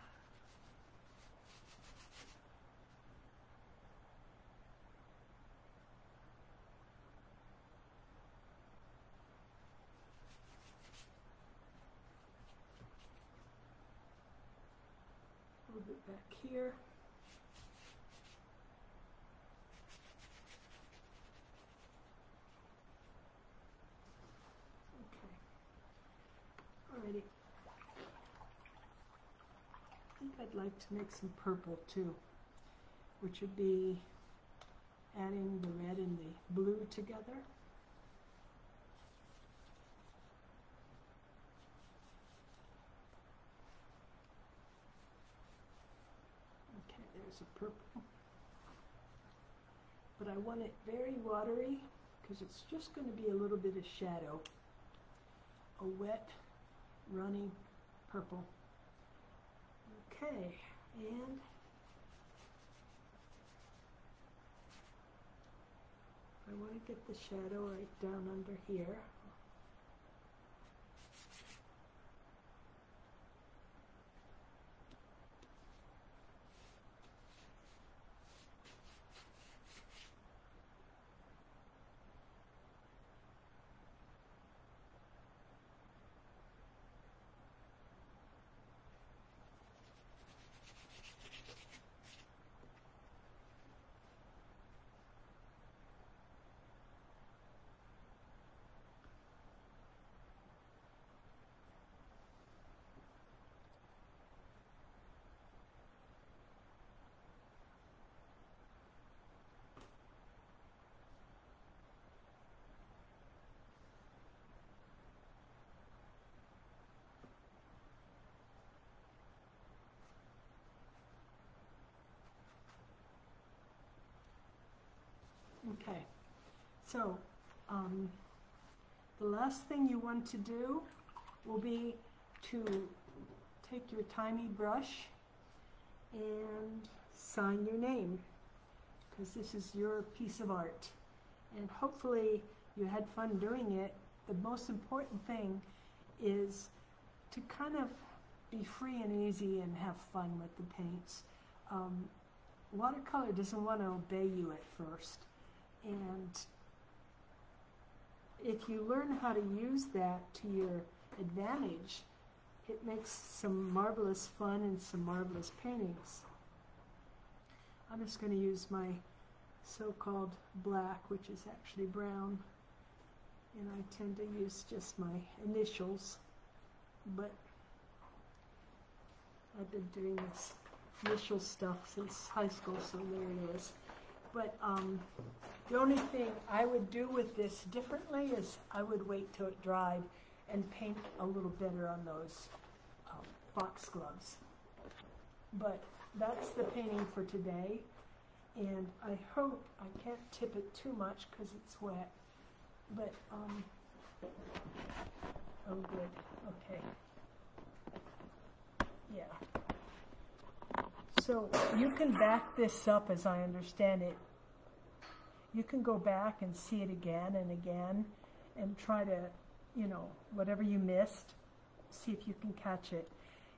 Speaker 1: back here. Okay. Alrighty. I think I'd like to make some purple too, which would be adding the red and the blue together. A purple. But I want it very watery because it's just going to be a little bit of shadow. A wet, running purple. Okay, and I want to get the shadow right down under here. Okay, so um, the last thing you want to do will be to take your tiny brush and sign your name because this is your piece of art. And hopefully you had fun doing it. The most important thing is to kind of be free and easy and have fun with the paints. Um, watercolor doesn't want to obey you at first. And if you learn how to use that to your advantage, it makes some marvelous fun and some marvelous paintings. I'm just going to use my so-called black, which is actually brown, and I tend to use just my initials, but I've been doing this initial stuff since high school, so there it is. But um, the only thing I would do with this differently is I would wait till it dried and paint a little better on those um, foxgloves. But that's the painting for today. And I hope I can't tip it too much because it's wet. But, um, oh good, okay. Yeah. So you can back this up as I understand it. You can go back and see it again and again and try to, you know, whatever you missed, see if you can catch it.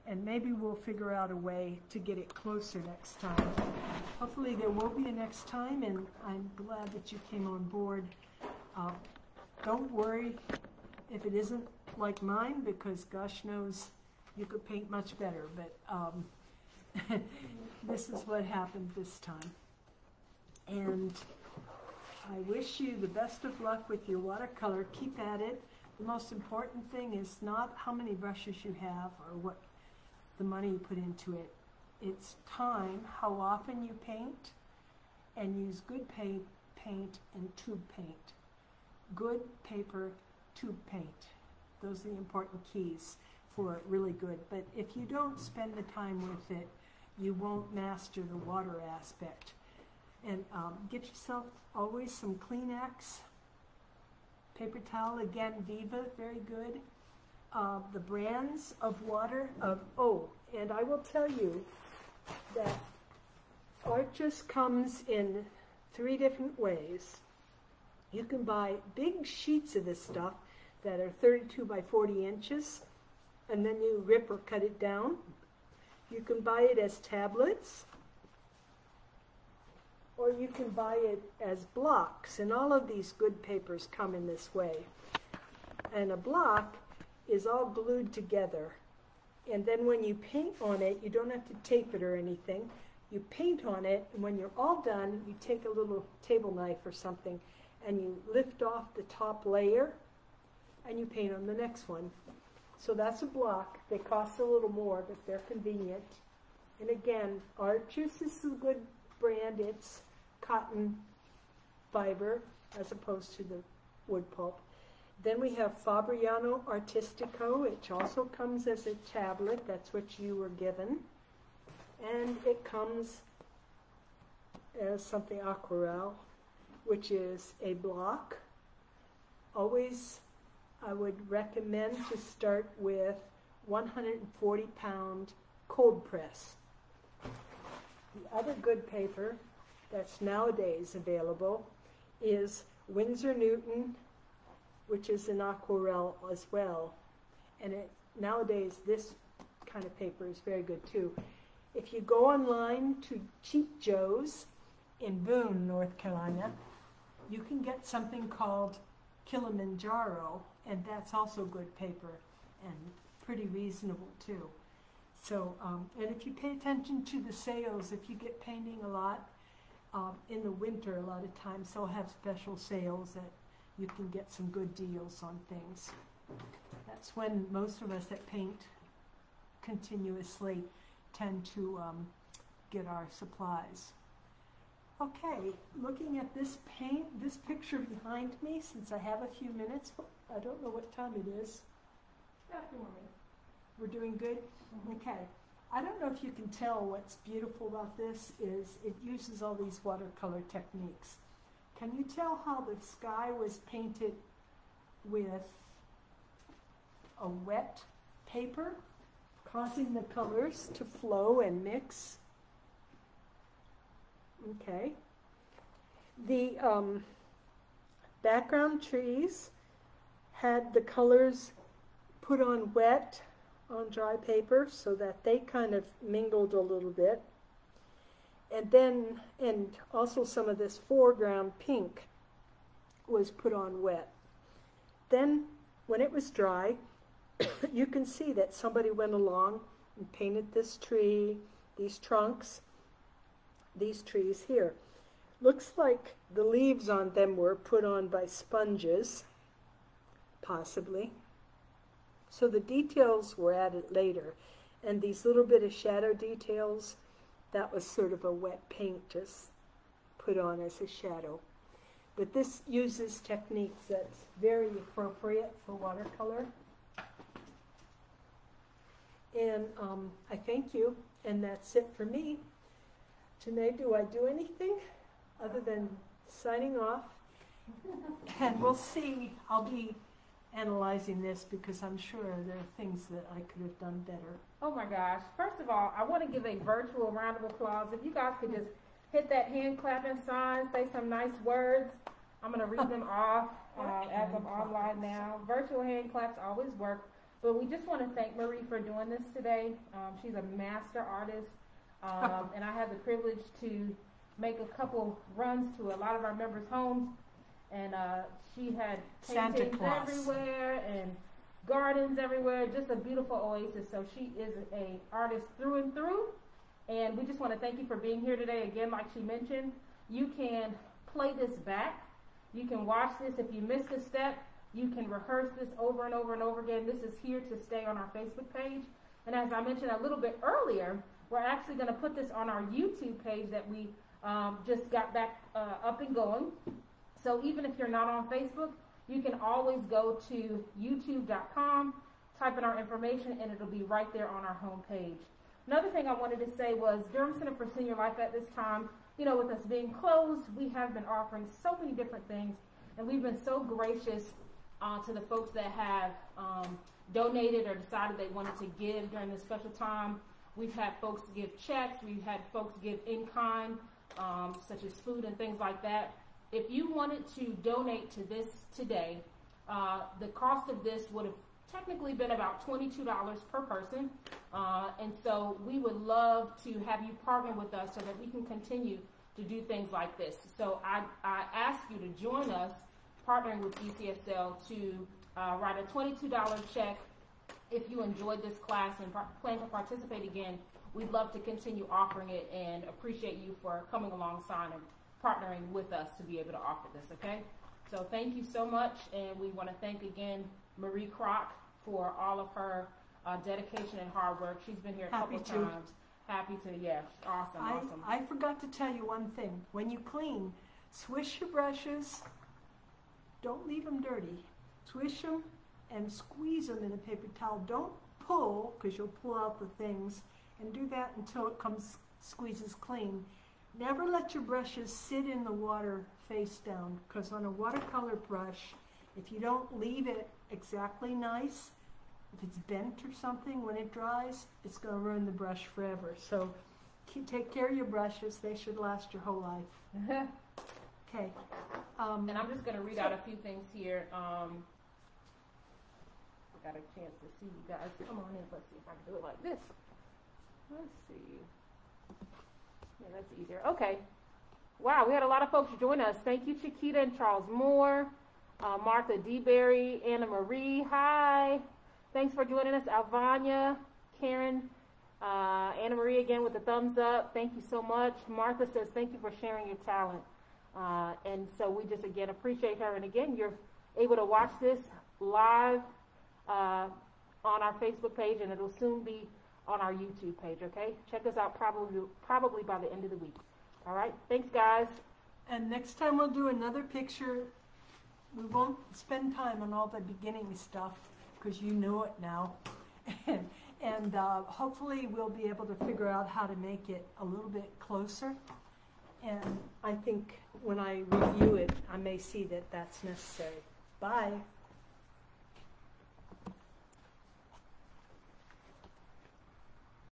Speaker 1: And maybe we'll figure out a way to get it closer next time. Hopefully there will be a next time and I'm glad that you came on board. Uh, don't worry if it isn't like mine because gosh knows you could paint much better, but um, this is what happened this time. And I wish you the best of luck with your watercolor. Keep at it. The most important thing is not how many brushes you have or what the money you put into it. It's time, how often you paint, and use good paint, paint and tube paint. Good paper, tube paint. Those are the important keys for really good. But if you don't spend the time with it, you won't master the water aspect. And um, get yourself always some Kleenex, paper towel, again, Viva, very good. Uh, the brands of water, of, oh, and I will tell you that Arches comes in three different ways. You can buy big sheets of this stuff that are 32 by 40 inches, and then you rip or cut it down. You can buy it as tablets, or you can buy it as blocks, and all of these good papers come in this way. And a block is all glued together. And then when you paint on it, you don't have to tape it or anything. You paint on it, and when you're all done, you take a little table knife or something, and you lift off the top layer, and you paint on the next one. So that's a block. They cost a little more, but they're convenient. And again, Arches is a good brand. It's cotton fiber as opposed to the wood pulp. Then we have Fabriano Artistico, which also comes as a tablet. That's what you were given. And it comes as something aquarelle, which is a block. Always I would recommend to start with 140 pound cold press. The other good paper that's nowadays available is Winsor Newton, which is an aquarelle as well. And it, nowadays, this kind of paper is very good too. If you go online to Cheap Joe's in Boone, North Carolina, you can get something called Kilimanjaro, and that's also good paper and pretty reasonable too. So, um, and if you pay attention to the sales, if you get painting a lot um, in the winter, a lot of times they'll have special sales that you can get some good deals on things. That's when most of us that paint continuously tend to um, get our supplies. Okay, looking at this paint, this picture behind me, since I have a few minutes, I don't know what time it is.
Speaker 2: Definitely.
Speaker 1: We're doing good? Okay. I don't know if you can tell what's beautiful about this is it uses all these watercolor techniques. can you tell how the sky was painted with a wet paper, causing the colors to flow and mix? Okay. The um, background trees had the colors put on wet on dry paper so that they kind of mingled a little bit. And then, and also some of this foreground pink was put on wet. Then, when it was dry, you can see that somebody went along and painted this tree, these trunks, these trees here. Looks like the leaves on them were put on by sponges, possibly. So the details were added later. And these little bit of shadow details, that was sort of a wet paint just put on as a shadow. But this uses techniques that's very appropriate for watercolor. And um, I thank you, and that's it for me. Janae, do I do anything other than signing off? and we'll see. I'll be analyzing this because I'm sure there are things that I could have done better.
Speaker 2: Oh my gosh. First of all, I want to give a virtual round of applause. If you guys could just hit that hand clapping sign, say some nice words. I'm going to read them off uh, as I'm online now. Virtual hand claps always work. But we just want to thank Marie for doing this today. Um, she's a master artist. Um, and I had the privilege to make a couple runs to a lot of our members' homes. And uh, she had paintings everywhere and gardens everywhere, just a beautiful oasis. So she is a artist through and through. And we just want to thank you for being here today. Again, like she mentioned, you can play this back. You can watch this. If you missed a step, you can rehearse this over and over and over again. This is here to stay on our Facebook page. And as I mentioned a little bit earlier, we're actually going to put this on our YouTube page that we um, just got back uh, up and going. So even if you're not on Facebook, you can always go to youtube.com, type in our information, and it'll be right there on our homepage. Another thing I wanted to say was Durham Center for Senior Life at this time, you know, with us being closed, we have been offering so many different things, and we've been so gracious uh, to the folks that have um, donated or decided they wanted to give during this special time. We've had folks give checks, we've had folks give in kind, um, such as food and things like that. If you wanted to donate to this today, uh, the cost of this would have technically been about $22 per person. Uh, and so we would love to have you partner with us so that we can continue to do things like this. So I, I ask you to join us partnering with DCSL to uh, write a $22 check if you enjoyed this class and plan to participate again. We'd love to continue offering it and appreciate you for coming alongside partnering with us to be able to offer this, okay? So thank you so much, and we want to thank again Marie Kroc for all of her uh, dedication and hard work. She's been here a
Speaker 1: Happy
Speaker 2: couple
Speaker 1: to.
Speaker 2: times. Happy to, yeah, awesome,
Speaker 1: I,
Speaker 2: awesome.
Speaker 1: I forgot to tell you one thing. When you clean, swish your brushes. Don't leave them dirty. Swish them and squeeze them in a paper towel. Don't pull, because you'll pull out the things, and do that until it comes squeezes clean. Never let your brushes sit in the water face down, because on a watercolor brush, if you don't leave it exactly nice, if it's bent or something when it dries, it's going to ruin the brush forever. So keep, take care of your brushes. They should last your whole life. Okay. Um,
Speaker 2: And I'm just going to read out a few things here. Um, I got a chance to see you guys. Come on in. Let's see if I can do it like this. Let's see. Yeah, that's easier. Okay. Wow, we had a lot of folks join us. Thank you, Chiquita and Charles Moore, uh, Martha DeBerry, Anna Marie. Hi. Thanks for joining us, Alvania, Karen, uh, Anna Marie again with the thumbs up. Thank you so much. Martha says, thank you for sharing your talent. Uh, and so we just again appreciate her. And again, you're able to watch this live uh, on our Facebook page, and it'll soon be on our YouTube page. Okay, check us out probably probably by the end of the week. All right, thanks guys.
Speaker 1: and next time we'll do another picture. We won't spend time on all the beginning stuff because you know it now. and and uh, hopefully we'll be able to figure out how to make it a little bit closer. And I think when I review it, I may see that that's necessary. Bye.